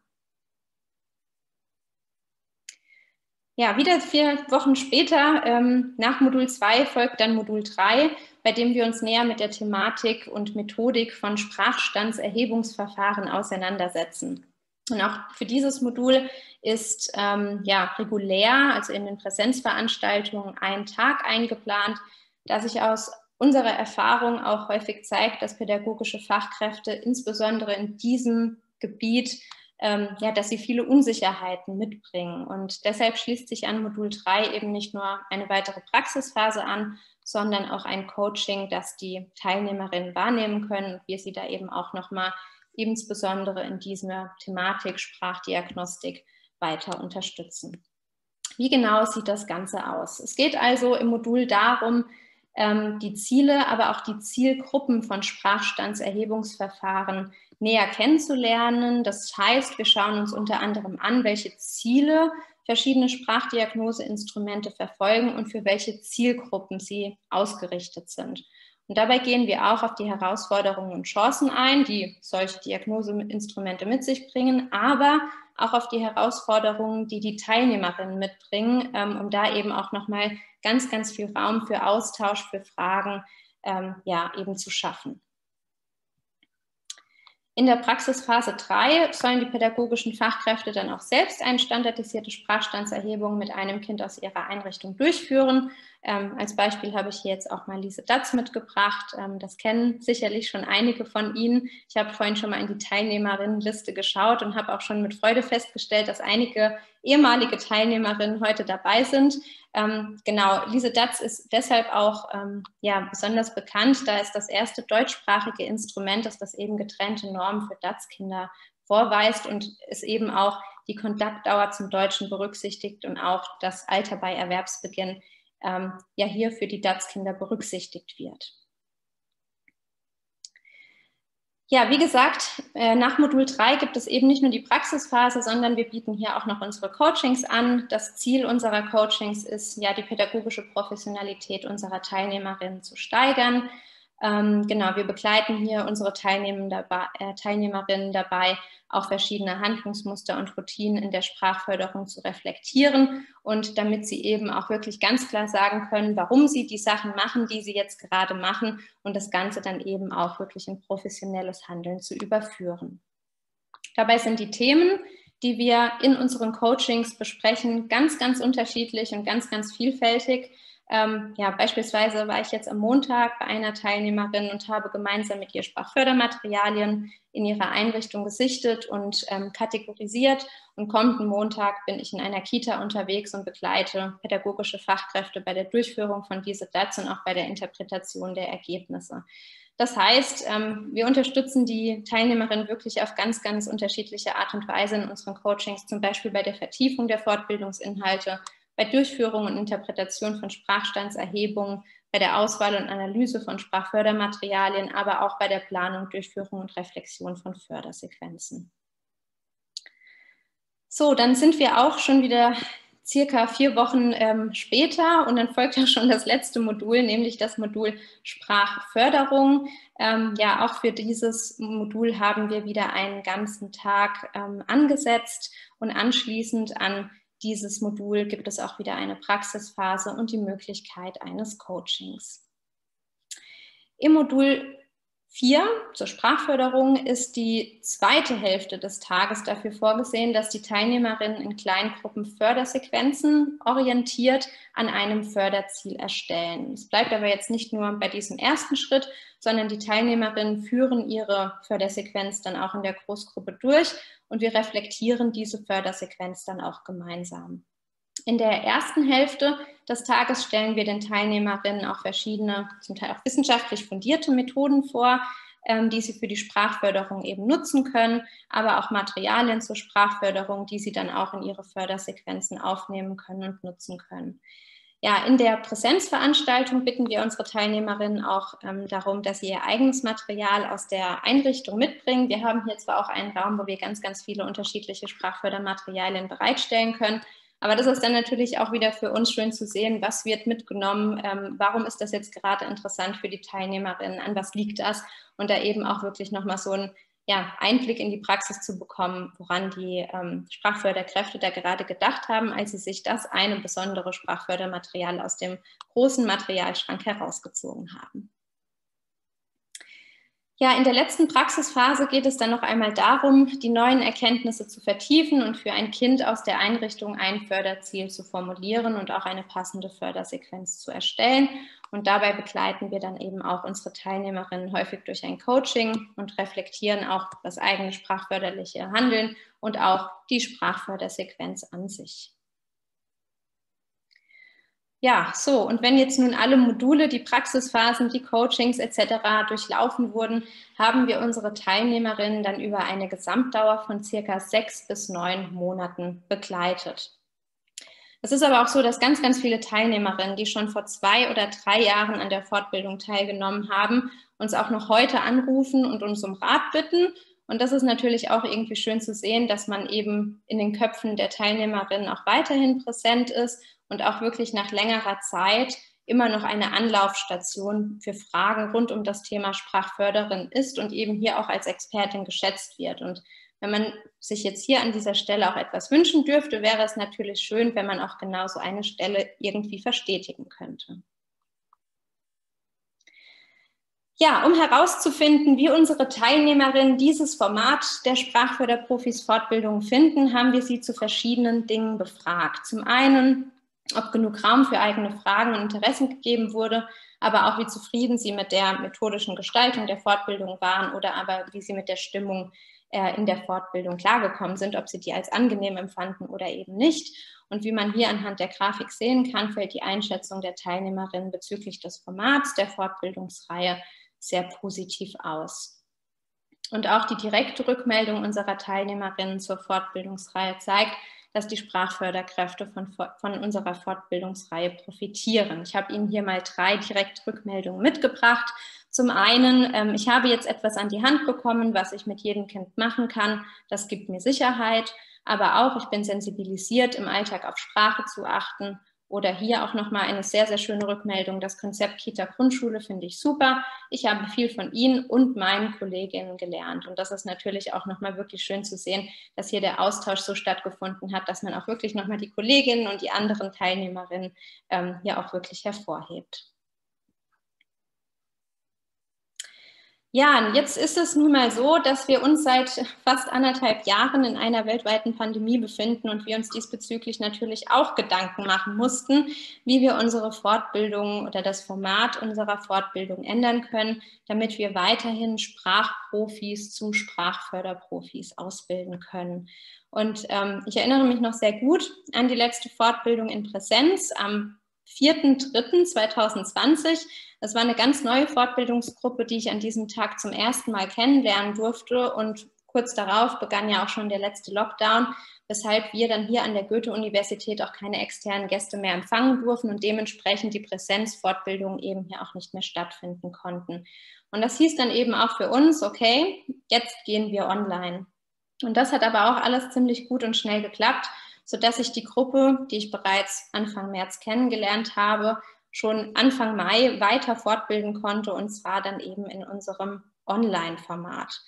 Ja, wieder vier Wochen später, ähm, nach Modul 2, folgt dann Modul 3, bei dem wir uns näher mit der Thematik und Methodik von Sprachstandserhebungsverfahren auseinandersetzen. Und auch für dieses Modul ist ähm, ja, regulär, also in den Präsenzveranstaltungen, ein Tag eingeplant, da sich aus unserer Erfahrung auch häufig zeigt, dass pädagogische Fachkräfte insbesondere in diesem Gebiet ähm, ja, dass sie viele Unsicherheiten mitbringen. Und deshalb schließt sich an Modul 3 eben nicht nur eine weitere Praxisphase an, sondern auch ein Coaching, das die Teilnehmerinnen wahrnehmen können und wir sie da eben auch nochmal insbesondere in dieser Thematik Sprachdiagnostik weiter unterstützen. Wie genau sieht das Ganze aus? Es geht also im Modul darum, ähm, die Ziele, aber auch die Zielgruppen von Sprachstandserhebungsverfahren näher kennenzulernen. Das heißt, wir schauen uns unter anderem an, welche Ziele verschiedene Sprachdiagnoseinstrumente verfolgen und für welche Zielgruppen sie ausgerichtet sind. Und dabei gehen wir auch auf die Herausforderungen und Chancen ein, die solche Diagnoseinstrumente mit sich bringen, aber auch auf die Herausforderungen, die die Teilnehmerinnen mitbringen, ähm, um da eben auch nochmal ganz, ganz viel Raum für Austausch, für Fragen ähm, ja, eben zu schaffen. In der Praxisphase 3 sollen die pädagogischen Fachkräfte dann auch selbst eine standardisierte Sprachstandserhebung mit einem Kind aus ihrer Einrichtung durchführen. Ähm, als Beispiel habe ich hier jetzt auch mal Lise Datz mitgebracht. Ähm, das kennen sicherlich schon einige von Ihnen. Ich habe vorhin schon mal in die Teilnehmerinnenliste geschaut und habe auch schon mit Freude festgestellt, dass einige ehemalige Teilnehmerinnen heute dabei sind. Ähm, genau, Lise Datz ist deshalb auch ähm, ja, besonders bekannt, da es das erste deutschsprachige Instrument ist, das eben getrennte Normen für DATS-Kinder vorweist und es eben auch die Kontaktdauer zum Deutschen berücksichtigt und auch das Alter bei Erwerbsbeginn ähm, ja hier für die DATS-Kinder berücksichtigt wird. Ja, wie gesagt, äh, nach Modul 3 gibt es eben nicht nur die Praxisphase, sondern wir bieten hier auch noch unsere Coachings an. Das Ziel unserer Coachings ist ja, die pädagogische Professionalität unserer Teilnehmerinnen zu steigern. Ähm, genau, wir begleiten hier unsere dabei, äh, Teilnehmerinnen dabei, auch verschiedene Handlungsmuster und Routinen in der Sprachförderung zu reflektieren und damit sie eben auch wirklich ganz klar sagen können, warum sie die Sachen machen, die sie jetzt gerade machen und das Ganze dann eben auch wirklich in professionelles Handeln zu überführen. Dabei sind die Themen, die wir in unseren Coachings besprechen, ganz, ganz unterschiedlich und ganz, ganz vielfältig. Ähm, ja, beispielsweise war ich jetzt am Montag bei einer Teilnehmerin und habe gemeinsam mit ihr Sprachfördermaterialien in ihrer Einrichtung gesichtet und ähm, kategorisiert. Und kommenden Montag bin ich in einer Kita unterwegs und begleite pädagogische Fachkräfte bei der Durchführung von diese DATS und auch bei der Interpretation der Ergebnisse. Das heißt, ähm, wir unterstützen die Teilnehmerinnen wirklich auf ganz, ganz unterschiedliche Art und Weise in unseren Coachings, zum Beispiel bei der Vertiefung der Fortbildungsinhalte bei Durchführung und Interpretation von Sprachstandserhebungen, bei der Auswahl und Analyse von Sprachfördermaterialien, aber auch bei der Planung, Durchführung und Reflexion von Fördersequenzen. So, dann sind wir auch schon wieder circa vier Wochen ähm, später und dann folgt auch schon das letzte Modul, nämlich das Modul Sprachförderung. Ähm, ja, auch für dieses Modul haben wir wieder einen ganzen Tag ähm, angesetzt und anschließend an dieses Modul gibt es auch wieder eine Praxisphase und die Möglichkeit eines Coachings. Im Modul 4 zur Sprachförderung ist die zweite Hälfte des Tages dafür vorgesehen, dass die Teilnehmerinnen in Kleingruppen Fördersequenzen orientiert an einem Förderziel erstellen. Es bleibt aber jetzt nicht nur bei diesem ersten Schritt, sondern die Teilnehmerinnen führen ihre Fördersequenz dann auch in der Großgruppe durch und wir reflektieren diese Fördersequenz dann auch gemeinsam. In der ersten Hälfte des Tages stellen wir den Teilnehmerinnen auch verschiedene, zum Teil auch wissenschaftlich fundierte Methoden vor, ähm, die sie für die Sprachförderung eben nutzen können, aber auch Materialien zur Sprachförderung, die sie dann auch in ihre Fördersequenzen aufnehmen können und nutzen können. Ja, in der Präsenzveranstaltung bitten wir unsere Teilnehmerinnen auch ähm, darum, dass sie ihr eigenes Material aus der Einrichtung mitbringen. Wir haben hier zwar auch einen Raum, wo wir ganz, ganz viele unterschiedliche Sprachfördermaterialien bereitstellen können, aber das ist dann natürlich auch wieder für uns schön zu sehen, was wird mitgenommen, ähm, warum ist das jetzt gerade interessant für die Teilnehmerinnen, an was liegt das und da eben auch wirklich nochmal so ein ja, Einblick in die Praxis zu bekommen, woran die ähm, Sprachförderkräfte da gerade gedacht haben, als sie sich das eine besondere Sprachfördermaterial aus dem großen Materialschrank herausgezogen haben. Ja, in der letzten Praxisphase geht es dann noch einmal darum, die neuen Erkenntnisse zu vertiefen und für ein Kind aus der Einrichtung ein Förderziel zu formulieren und auch eine passende Fördersequenz zu erstellen. Und dabei begleiten wir dann eben auch unsere Teilnehmerinnen häufig durch ein Coaching und reflektieren auch das eigene sprachförderliche Handeln und auch die Sprachfördersequenz an sich. Ja, so, und wenn jetzt nun alle Module, die Praxisphasen, die Coachings etc. durchlaufen wurden, haben wir unsere Teilnehmerinnen dann über eine Gesamtdauer von circa sechs bis neun Monaten begleitet. Es ist aber auch so, dass ganz, ganz viele Teilnehmerinnen, die schon vor zwei oder drei Jahren an der Fortbildung teilgenommen haben, uns auch noch heute anrufen und uns um Rat bitten. Und das ist natürlich auch irgendwie schön zu sehen, dass man eben in den Köpfen der Teilnehmerinnen auch weiterhin präsent ist und auch wirklich nach längerer Zeit immer noch eine Anlaufstation für Fragen rund um das Thema Sprachförderin ist und eben hier auch als Expertin geschätzt wird. Und wenn man sich jetzt hier an dieser Stelle auch etwas wünschen dürfte, wäre es natürlich schön, wenn man auch genau so eine Stelle irgendwie verstetigen könnte. Ja, um herauszufinden, wie unsere Teilnehmerinnen dieses Format der Sprachförderprofis Fortbildung finden, haben wir sie zu verschiedenen Dingen befragt. Zum einen, ob genug Raum für eigene Fragen und Interessen gegeben wurde, aber auch wie zufrieden sie mit der methodischen Gestaltung der Fortbildung waren oder aber wie sie mit der Stimmung äh, in der Fortbildung klargekommen sind, ob sie die als angenehm empfanden oder eben nicht. Und wie man hier anhand der Grafik sehen kann, fällt die Einschätzung der Teilnehmerinnen bezüglich des Formats der Fortbildungsreihe sehr positiv aus. Und auch die direkte Rückmeldung unserer Teilnehmerinnen zur Fortbildungsreihe zeigt, dass die Sprachförderkräfte von, von unserer Fortbildungsreihe profitieren. Ich habe Ihnen hier mal drei Direktrückmeldungen mitgebracht. Zum einen, ähm, ich habe jetzt etwas an die Hand bekommen, was ich mit jedem Kind machen kann. Das gibt mir Sicherheit, aber auch ich bin sensibilisiert, im Alltag auf Sprache zu achten oder hier auch nochmal eine sehr, sehr schöne Rückmeldung. Das Konzept Kita-Grundschule finde ich super. Ich habe viel von Ihnen und meinen Kolleginnen gelernt. Und das ist natürlich auch nochmal wirklich schön zu sehen, dass hier der Austausch so stattgefunden hat, dass man auch wirklich nochmal die Kolleginnen und die anderen Teilnehmerinnen ähm, hier auch wirklich hervorhebt. Ja, jetzt ist es nun mal so, dass wir uns seit fast anderthalb Jahren in einer weltweiten Pandemie befinden und wir uns diesbezüglich natürlich auch Gedanken machen mussten, wie wir unsere Fortbildung oder das Format unserer Fortbildung ändern können, damit wir weiterhin Sprachprofis zu Sprachförderprofis ausbilden können. Und ähm, ich erinnere mich noch sehr gut an die letzte Fortbildung in Präsenz am 4.3.2020. Das war eine ganz neue Fortbildungsgruppe, die ich an diesem Tag zum ersten Mal kennenlernen durfte. Und kurz darauf begann ja auch schon der letzte Lockdown, weshalb wir dann hier an der Goethe-Universität auch keine externen Gäste mehr empfangen durften und dementsprechend die Präsenzfortbildungen eben hier auch nicht mehr stattfinden konnten. Und das hieß dann eben auch für uns, okay, jetzt gehen wir online. Und das hat aber auch alles ziemlich gut und schnell geklappt sodass ich die Gruppe, die ich bereits Anfang März kennengelernt habe, schon Anfang Mai weiter fortbilden konnte und zwar dann eben in unserem Online-Format.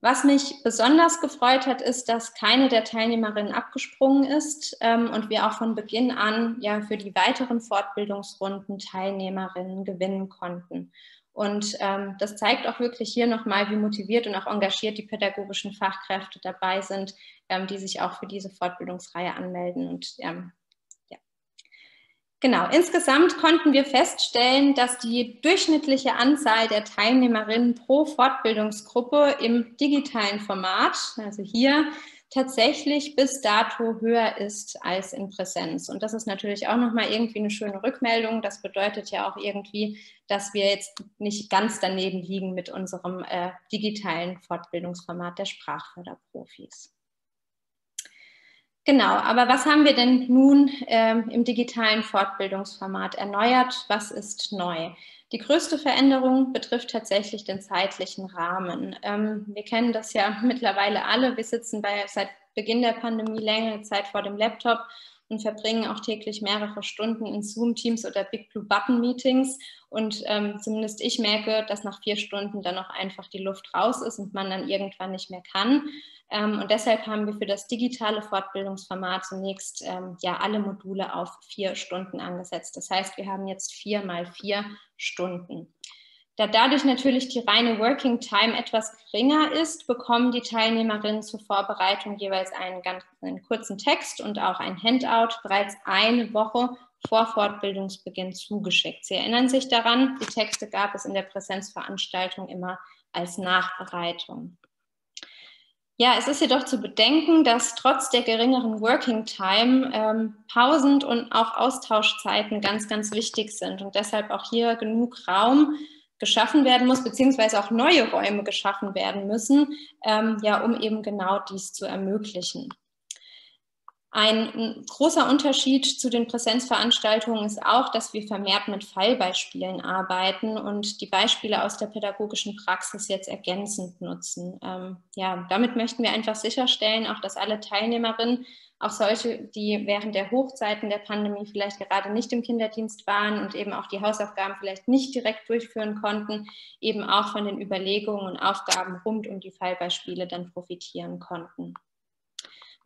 Was mich besonders gefreut hat, ist, dass keine der Teilnehmerinnen abgesprungen ist ähm, und wir auch von Beginn an ja für die weiteren Fortbildungsrunden Teilnehmerinnen gewinnen konnten. Und ähm, das zeigt auch wirklich hier nochmal, wie motiviert und auch engagiert die pädagogischen Fachkräfte dabei sind, ähm, die sich auch für diese Fortbildungsreihe anmelden. Und ähm, ja. Genau, insgesamt konnten wir feststellen, dass die durchschnittliche Anzahl der Teilnehmerinnen pro Fortbildungsgruppe im digitalen Format, also hier tatsächlich bis dato höher ist als in Präsenz. Und das ist natürlich auch nochmal irgendwie eine schöne Rückmeldung. Das bedeutet ja auch irgendwie, dass wir jetzt nicht ganz daneben liegen mit unserem äh, digitalen Fortbildungsformat der Sprachförderprofis. Genau, aber was haben wir denn nun ähm, im digitalen Fortbildungsformat erneuert? Was ist neu? Die größte Veränderung betrifft tatsächlich den zeitlichen Rahmen. Ähm, wir kennen das ja [LAUGHS] mittlerweile alle. Wir sitzen bei, seit Beginn der Pandemie längere Zeit vor dem Laptop und verbringen auch täglich mehrere Stunden in Zoom, Teams oder Big Blue Button Meetings. Und ähm, zumindest ich merke, dass nach vier Stunden dann auch einfach die Luft raus ist und man dann irgendwann nicht mehr kann. Ähm, und deshalb haben wir für das digitale Fortbildungsformat zunächst ähm, ja alle Module auf vier Stunden angesetzt. Das heißt, wir haben jetzt vier mal vier Stunden. Da dadurch natürlich die reine Working Time etwas geringer ist, bekommen die Teilnehmerinnen zur Vorbereitung jeweils einen ganz einen kurzen Text und auch ein Handout bereits eine Woche vor Fortbildungsbeginn zugeschickt. Sie erinnern sich daran, die Texte gab es in der Präsenzveranstaltung immer als Nachbereitung. Ja, es ist jedoch zu bedenken, dass trotz der geringeren Working Time ähm, Pausen und auch Austauschzeiten ganz, ganz wichtig sind und deshalb auch hier genug Raum geschaffen werden muss, beziehungsweise auch neue Räume geschaffen werden müssen, ähm, ja, um eben genau dies zu ermöglichen. Ein großer Unterschied zu den Präsenzveranstaltungen ist auch, dass wir vermehrt mit Fallbeispielen arbeiten und die Beispiele aus der pädagogischen Praxis jetzt ergänzend nutzen. Ähm, ja, damit möchten wir einfach sicherstellen, auch dass alle Teilnehmerinnen, auch solche, die während der Hochzeiten der Pandemie vielleicht gerade nicht im Kinderdienst waren und eben auch die Hausaufgaben vielleicht nicht direkt durchführen konnten, eben auch von den Überlegungen und Aufgaben rund um die Fallbeispiele dann profitieren konnten.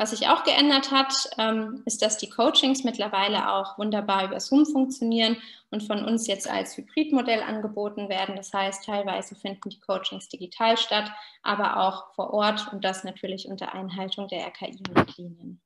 Was sich auch geändert hat, ähm, ist, dass die Coachings mittlerweile auch wunderbar über Zoom funktionieren und von uns jetzt als Hybridmodell angeboten werden. Das heißt, teilweise finden die Coachings digital statt, aber auch vor Ort und das natürlich unter Einhaltung der RKI-Richtlinien.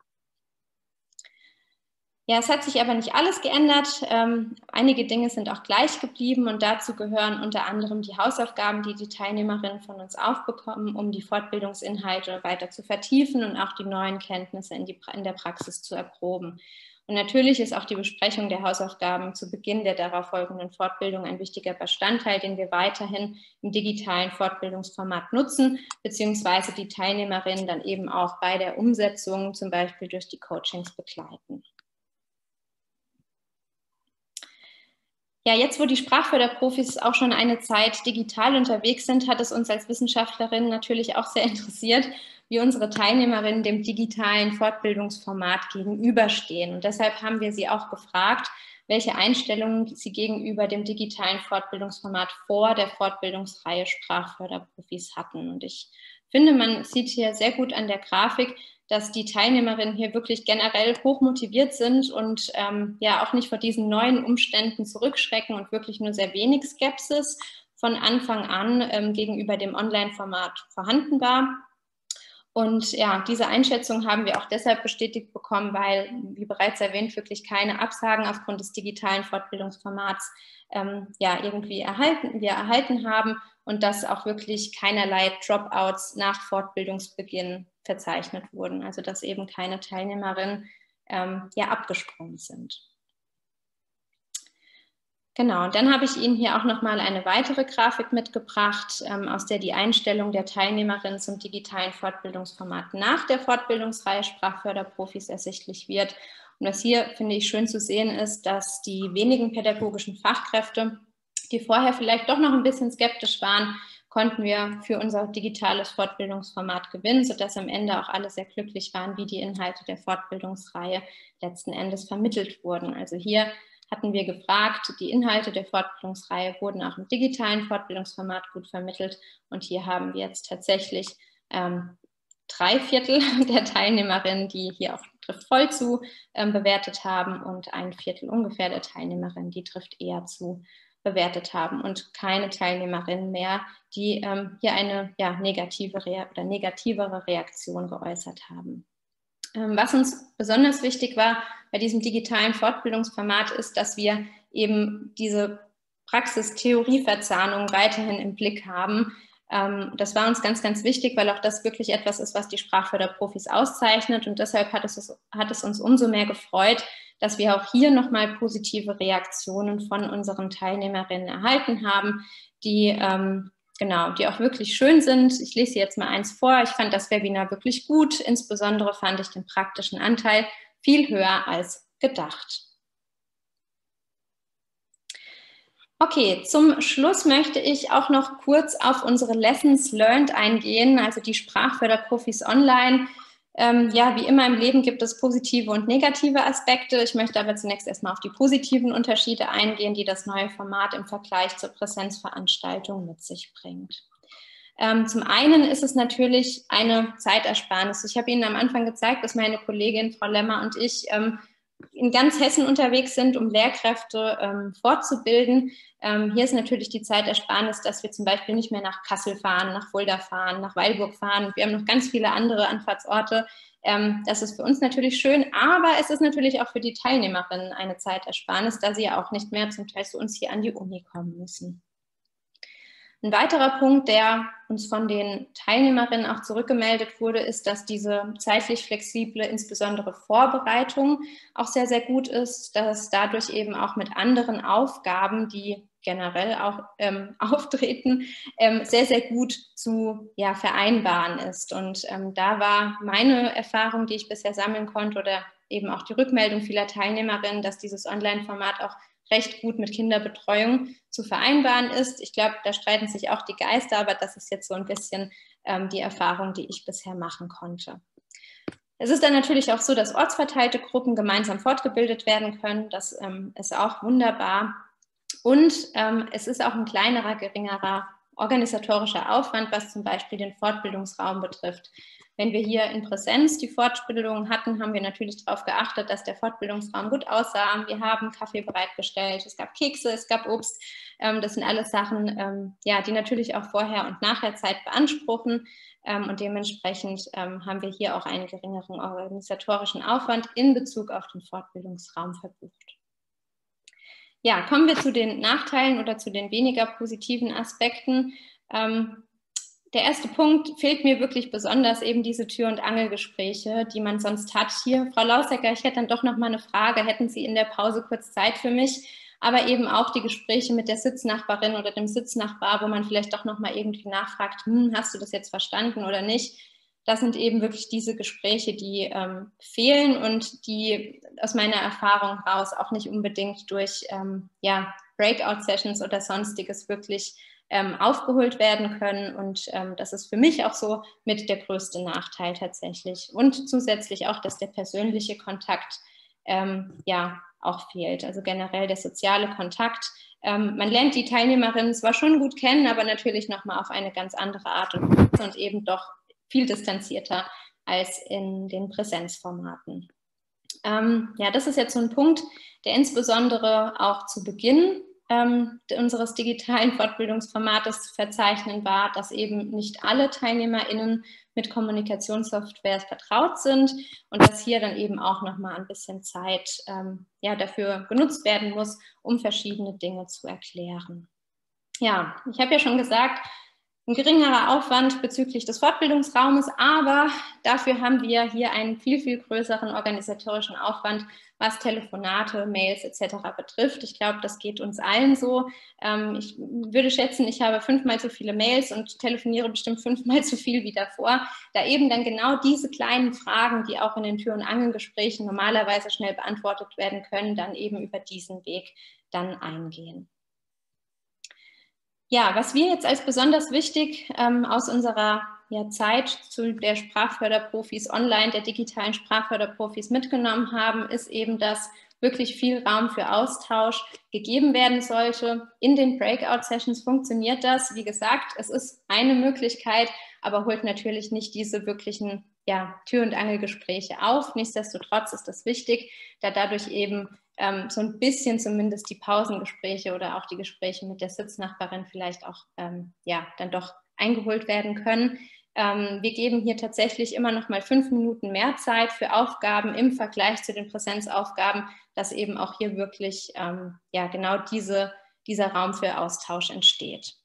Ja, es hat sich aber nicht alles geändert. Ähm, einige Dinge sind auch gleich geblieben und dazu gehören unter anderem die Hausaufgaben, die die Teilnehmerinnen von uns aufbekommen, um die Fortbildungsinhalte weiter zu vertiefen und auch die neuen Kenntnisse in, die, in der Praxis zu erproben. Und natürlich ist auch die Besprechung der Hausaufgaben zu Beginn der darauf folgenden Fortbildung ein wichtiger Bestandteil, den wir weiterhin im digitalen Fortbildungsformat nutzen, beziehungsweise die Teilnehmerinnen dann eben auch bei der Umsetzung zum Beispiel durch die Coachings begleiten. Ja, jetzt, wo die Sprachförderprofis auch schon eine Zeit digital unterwegs sind, hat es uns als Wissenschaftlerinnen natürlich auch sehr [LAUGHS] interessiert, wie unsere Teilnehmerinnen dem digitalen Fortbildungsformat gegenüberstehen. Und deshalb haben wir sie auch gefragt, welche Einstellungen sie gegenüber dem digitalen Fortbildungsformat vor der Fortbildungsreihe Sprachförderprofis hatten. Und ich finde, man sieht hier sehr gut an der Grafik, dass die Teilnehmerinnen hier wirklich generell hoch motiviert sind und ähm, ja auch nicht vor diesen neuen Umständen zurückschrecken und wirklich nur sehr wenig Skepsis von Anfang an ähm, gegenüber dem Online-Format vorhanden war. Und ja, diese Einschätzung haben wir auch deshalb bestätigt bekommen, weil, wie bereits erwähnt, wirklich keine Absagen aufgrund des digitalen Fortbildungsformats ähm, ja irgendwie erhalten, wir erhalten haben und dass auch wirklich keinerlei Dropouts nach Fortbildungsbeginn verzeichnet wurden, also dass eben keine Teilnehmerinnen ähm, ja abgesprungen sind. Genau, und dann habe ich Ihnen hier auch nochmal eine weitere Grafik mitgebracht, ähm, aus der die Einstellung der Teilnehmerinnen zum digitalen Fortbildungsformat nach der Fortbildungsreihe Sprachförderprofis ersichtlich wird. Und was hier, finde ich, schön zu sehen ist, dass die wenigen pädagogischen Fachkräfte, die vorher vielleicht doch noch ein bisschen skeptisch waren, konnten wir für unser digitales Fortbildungsformat gewinnen, sodass am Ende auch alle sehr glücklich waren, wie die Inhalte der Fortbildungsreihe letzten Endes vermittelt wurden. Also hier hatten wir gefragt, die Inhalte der Fortbildungsreihe wurden auch im digitalen Fortbildungsformat gut vermittelt. Und hier haben wir jetzt tatsächlich ähm, drei Viertel [LAUGHS] der Teilnehmerinnen, die hier auch trifft voll zu, ähm, bewertet haben und ein Viertel ungefähr der Teilnehmerinnen, die trifft eher zu, bewertet haben und keine Teilnehmerinnen mehr, die ähm, hier eine ja, negative Rea oder negativere Reaktion geäußert haben. Ähm, was uns besonders wichtig war bei diesem digitalen Fortbildungsformat ist, dass wir eben diese Praxis-Theorie-Verzahnung weiterhin im Blick haben. Ähm, das war uns ganz, ganz wichtig, weil auch das wirklich etwas ist, was die Sprachförderprofis auszeichnet. Und deshalb hat es, hat es uns umso mehr gefreut, dass wir auch hier nochmal positive Reaktionen von unseren Teilnehmerinnen erhalten haben, die ähm, genau, die auch wirklich schön sind. Ich lese jetzt mal eins vor. Ich fand das Webinar wirklich gut. Insbesondere fand ich den praktischen Anteil viel höher als gedacht. Okay, zum Schluss möchte ich auch noch kurz auf unsere Lessons Learned eingehen, also die Sprachförderprofis online Ähm, ja, wie immer im Leben gibt es positive und negative Aspekte. Ich möchte aber zunächst erstmal auf die positiven Unterschiede eingehen, die das neue Format im Vergleich zur Präsenzveranstaltung mit sich bringt. Ähm, zum einen ist es natürlich eine Zeitersparnis. Ich habe Ihnen am Anfang gezeigt, dass meine Kollegin Frau Lemmer und ich ähm, in ganz Hessen unterwegs sind, um Lehrkräfte ähm, fortzubilden. Ähm, hier ist natürlich die Zeitersparnis, dass wir zum Beispiel nicht mehr nach Kassel fahren, nach Fulda fahren, nach Weilburg fahren. Wir haben noch ganz viele andere Anfahrtsorte. Ähm, das ist für uns natürlich schön, aber es ist natürlich auch für die Teilnehmerinnen eine Zeitersparnis, da sie ja auch nicht mehr zum Teil zu uns hier an die Uni kommen müssen. Ein weiterer Punkt, der uns von den Teilnehmerinnen auch zurückgemeldet wurde, ist, dass diese zeitlich flexible, insbesondere Vorbereitung auch sehr, sehr gut ist, dass dadurch eben auch mit anderen Aufgaben, die generell auch ähm, [LAUGHS] auftreten, ähm, sehr, sehr gut zu ja, vereinbaren ist. Und ähm, da war meine Erfahrung, die ich bisher sammeln konnte oder eben auch die Rückmeldung vieler Teilnehmerinnen, dass dieses Online-Format auch recht gut mit Kinderbetreuung zu vereinbaren ist. Ich glaube, da streiten sich auch die Geister, aber das ist jetzt so ein bisschen ähm, die Erfahrung, die ich bisher machen konnte. Es ist dann natürlich auch so, dass ortsverteilte Gruppen gemeinsam fortgebildet werden können. Das ähm, ist auch wunderbar. Und ähm, es ist auch ein kleinerer, geringerer organisatorischer Aufwand, was zum Beispiel den Fortbildungsraum betrifft. Wenn wir hier in Präsenz die Fortbildung hatten, haben wir natürlich darauf geachtet, dass der Fortbildungsraum gut aussah. Wir haben Kaffee bereitgestellt, es gab Kekse, es gab Obst. Ähm, das sind alles Sachen, ähm, die natürlich auch vorher und nachher Zeit beanspruchen. Ähm, und dementsprechend haben wir hier auch einen geringeren organisatorischen Aufwand in Bezug auf den Fortbildungsraum verbucht. Ja, kommen wir zu den Nachteilen oder zu den weniger positiven Aspekten der erste Punkt fehlt mir wirklich besonders eben diese Tür- und Angelgespräche, die man sonst hat. Hier, Frau Lausecker, ich hätte dann doch noch mal eine Frage. Hätten Sie in der Pause kurz Zeit für mich? Aber eben auch die Gespräche mit der Sitznachbarin oder dem Sitznachbar, wo man vielleicht doch noch mal irgendwie nachfragt, hm, hast du das jetzt verstanden oder nicht? Das sind eben wirklich diese Gespräche, die ähm, fehlen und die aus meiner Erfahrung raus auch nicht unbedingt durch ähm, ja, Breakout-Sessions oder sonstiges wirklich ähm, aufgeholt werden können. Und ähm, das ist für mich auch so mit der größte Nachteil tatsächlich. Und zusätzlich auch, dass der persönliche Kontakt ähm, ja auch fehlt. Also generell der soziale Kontakt. Ähm, man lernt die Teilnehmerinnen zwar schon gut kennen, aber natürlich nochmal auf eine ganz andere Art und Weise und eben doch viel distanzierter als in den Präsenzformaten. Ähm, ja, das ist jetzt so ein Punkt, der insbesondere auch zu Beginn ähm, unseres digitalen [LAUGHS] Fortbildungsformates zu verzeichnen war, dass eben nicht alle TeilnehmerInnen mit Kommunikationssoftware vertraut sind und dass hier dann eben auch nochmal ein bisschen Zeit ähm, ja, dafür genutzt werden muss, um verschiedene Dinge zu erklären. Ja, ich habe ja schon gesagt, ein geringerer Aufwand bezüglich des Fortbildungsraumes, aber dafür haben wir hier einen viel, viel größeren organisatorischen Aufwand, was Telefonate, Mails etc. betrifft. Ich glaube, das geht uns allen so. Ähm, ich würde schätzen, ich habe fünfmal so viele Mails und telefoniere bestimmt fünfmal so viel wie davor, da eben dann genau diese kleinen Fragen, die auch in den Tür- und Angelgesprächen normalerweise schnell beantwortet werden können, dann eben über diesen Weg dann eingehen. Ja, was wir jetzt als besonders wichtig ähm, aus unserer ja, Zeit zu der Sprachförderprofis online, der digitalen Sprachförderprofis mitgenommen haben, ist eben, dass wirklich viel Raum für Austausch gegeben werden sollte. In den Breakout-Sessions funktioniert das. Wie gesagt, es ist eine Möglichkeit, aber holt natürlich nicht diese wirklichen ja, Tür- und Angelgespräche auf. Nichtsdestotrotz ist das wichtig, da dadurch eben ähm, so ein bisschen zumindest die Pausengespräche oder auch die Gespräche mit der Sitznachbarin vielleicht auch ähm, ja, dann doch eingeholt werden können. Ähm, wir geben hier tatsächlich immer noch mal fünf Minuten mehr Zeit für Aufgaben im Vergleich zu den Präsenzaufgaben, dass eben auch hier wirklich ähm, ja, genau diese, dieser Raum für Austausch entsteht.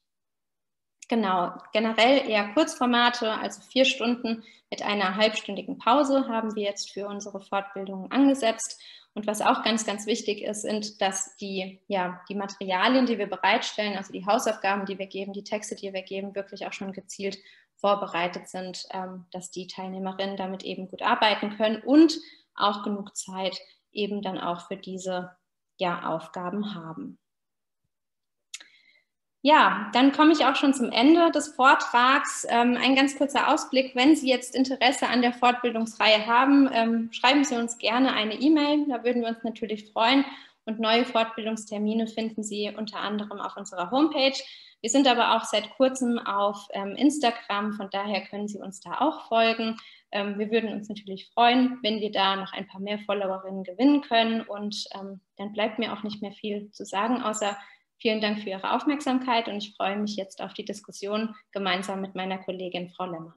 Genau, generell eher Kurzformate, also vier Stunden mit einer halbstündigen Pause haben wir jetzt für unsere Fortbildungen angesetzt. Und was auch ganz, ganz wichtig ist, sind, dass die, ja, die Materialien, die wir bereitstellen, also die Hausaufgaben, die wir geben, die Texte, die wir geben, wirklich auch schon gezielt vorbereitet sind, ähm, dass die Teilnehmerinnen damit eben gut arbeiten können und auch genug Zeit eben dann auch für diese ja, Aufgaben haben. Ja, dann komme ich auch schon zum Ende des Vortrags. Ähm, ein ganz kurzer Ausblick. Wenn Sie jetzt Interesse an der Fortbildungsreihe haben, ähm, schreiben Sie uns gerne eine E-Mail. Da würden wir uns natürlich freuen. Und neue Fortbildungstermine finden Sie unter anderem auf unserer Homepage. Wir sind aber auch seit kurzem auf ähm, Instagram, von daher können Sie uns da auch folgen. Wir würden uns natürlich freuen, wenn wir da noch ein paar mehr Followerinnen gewinnen können. Und dann bleibt mir auch nicht mehr viel zu sagen, außer vielen Dank für Ihre Aufmerksamkeit und ich freue mich jetzt auf die Diskussion gemeinsam mit meiner Kollegin Frau Lemmer.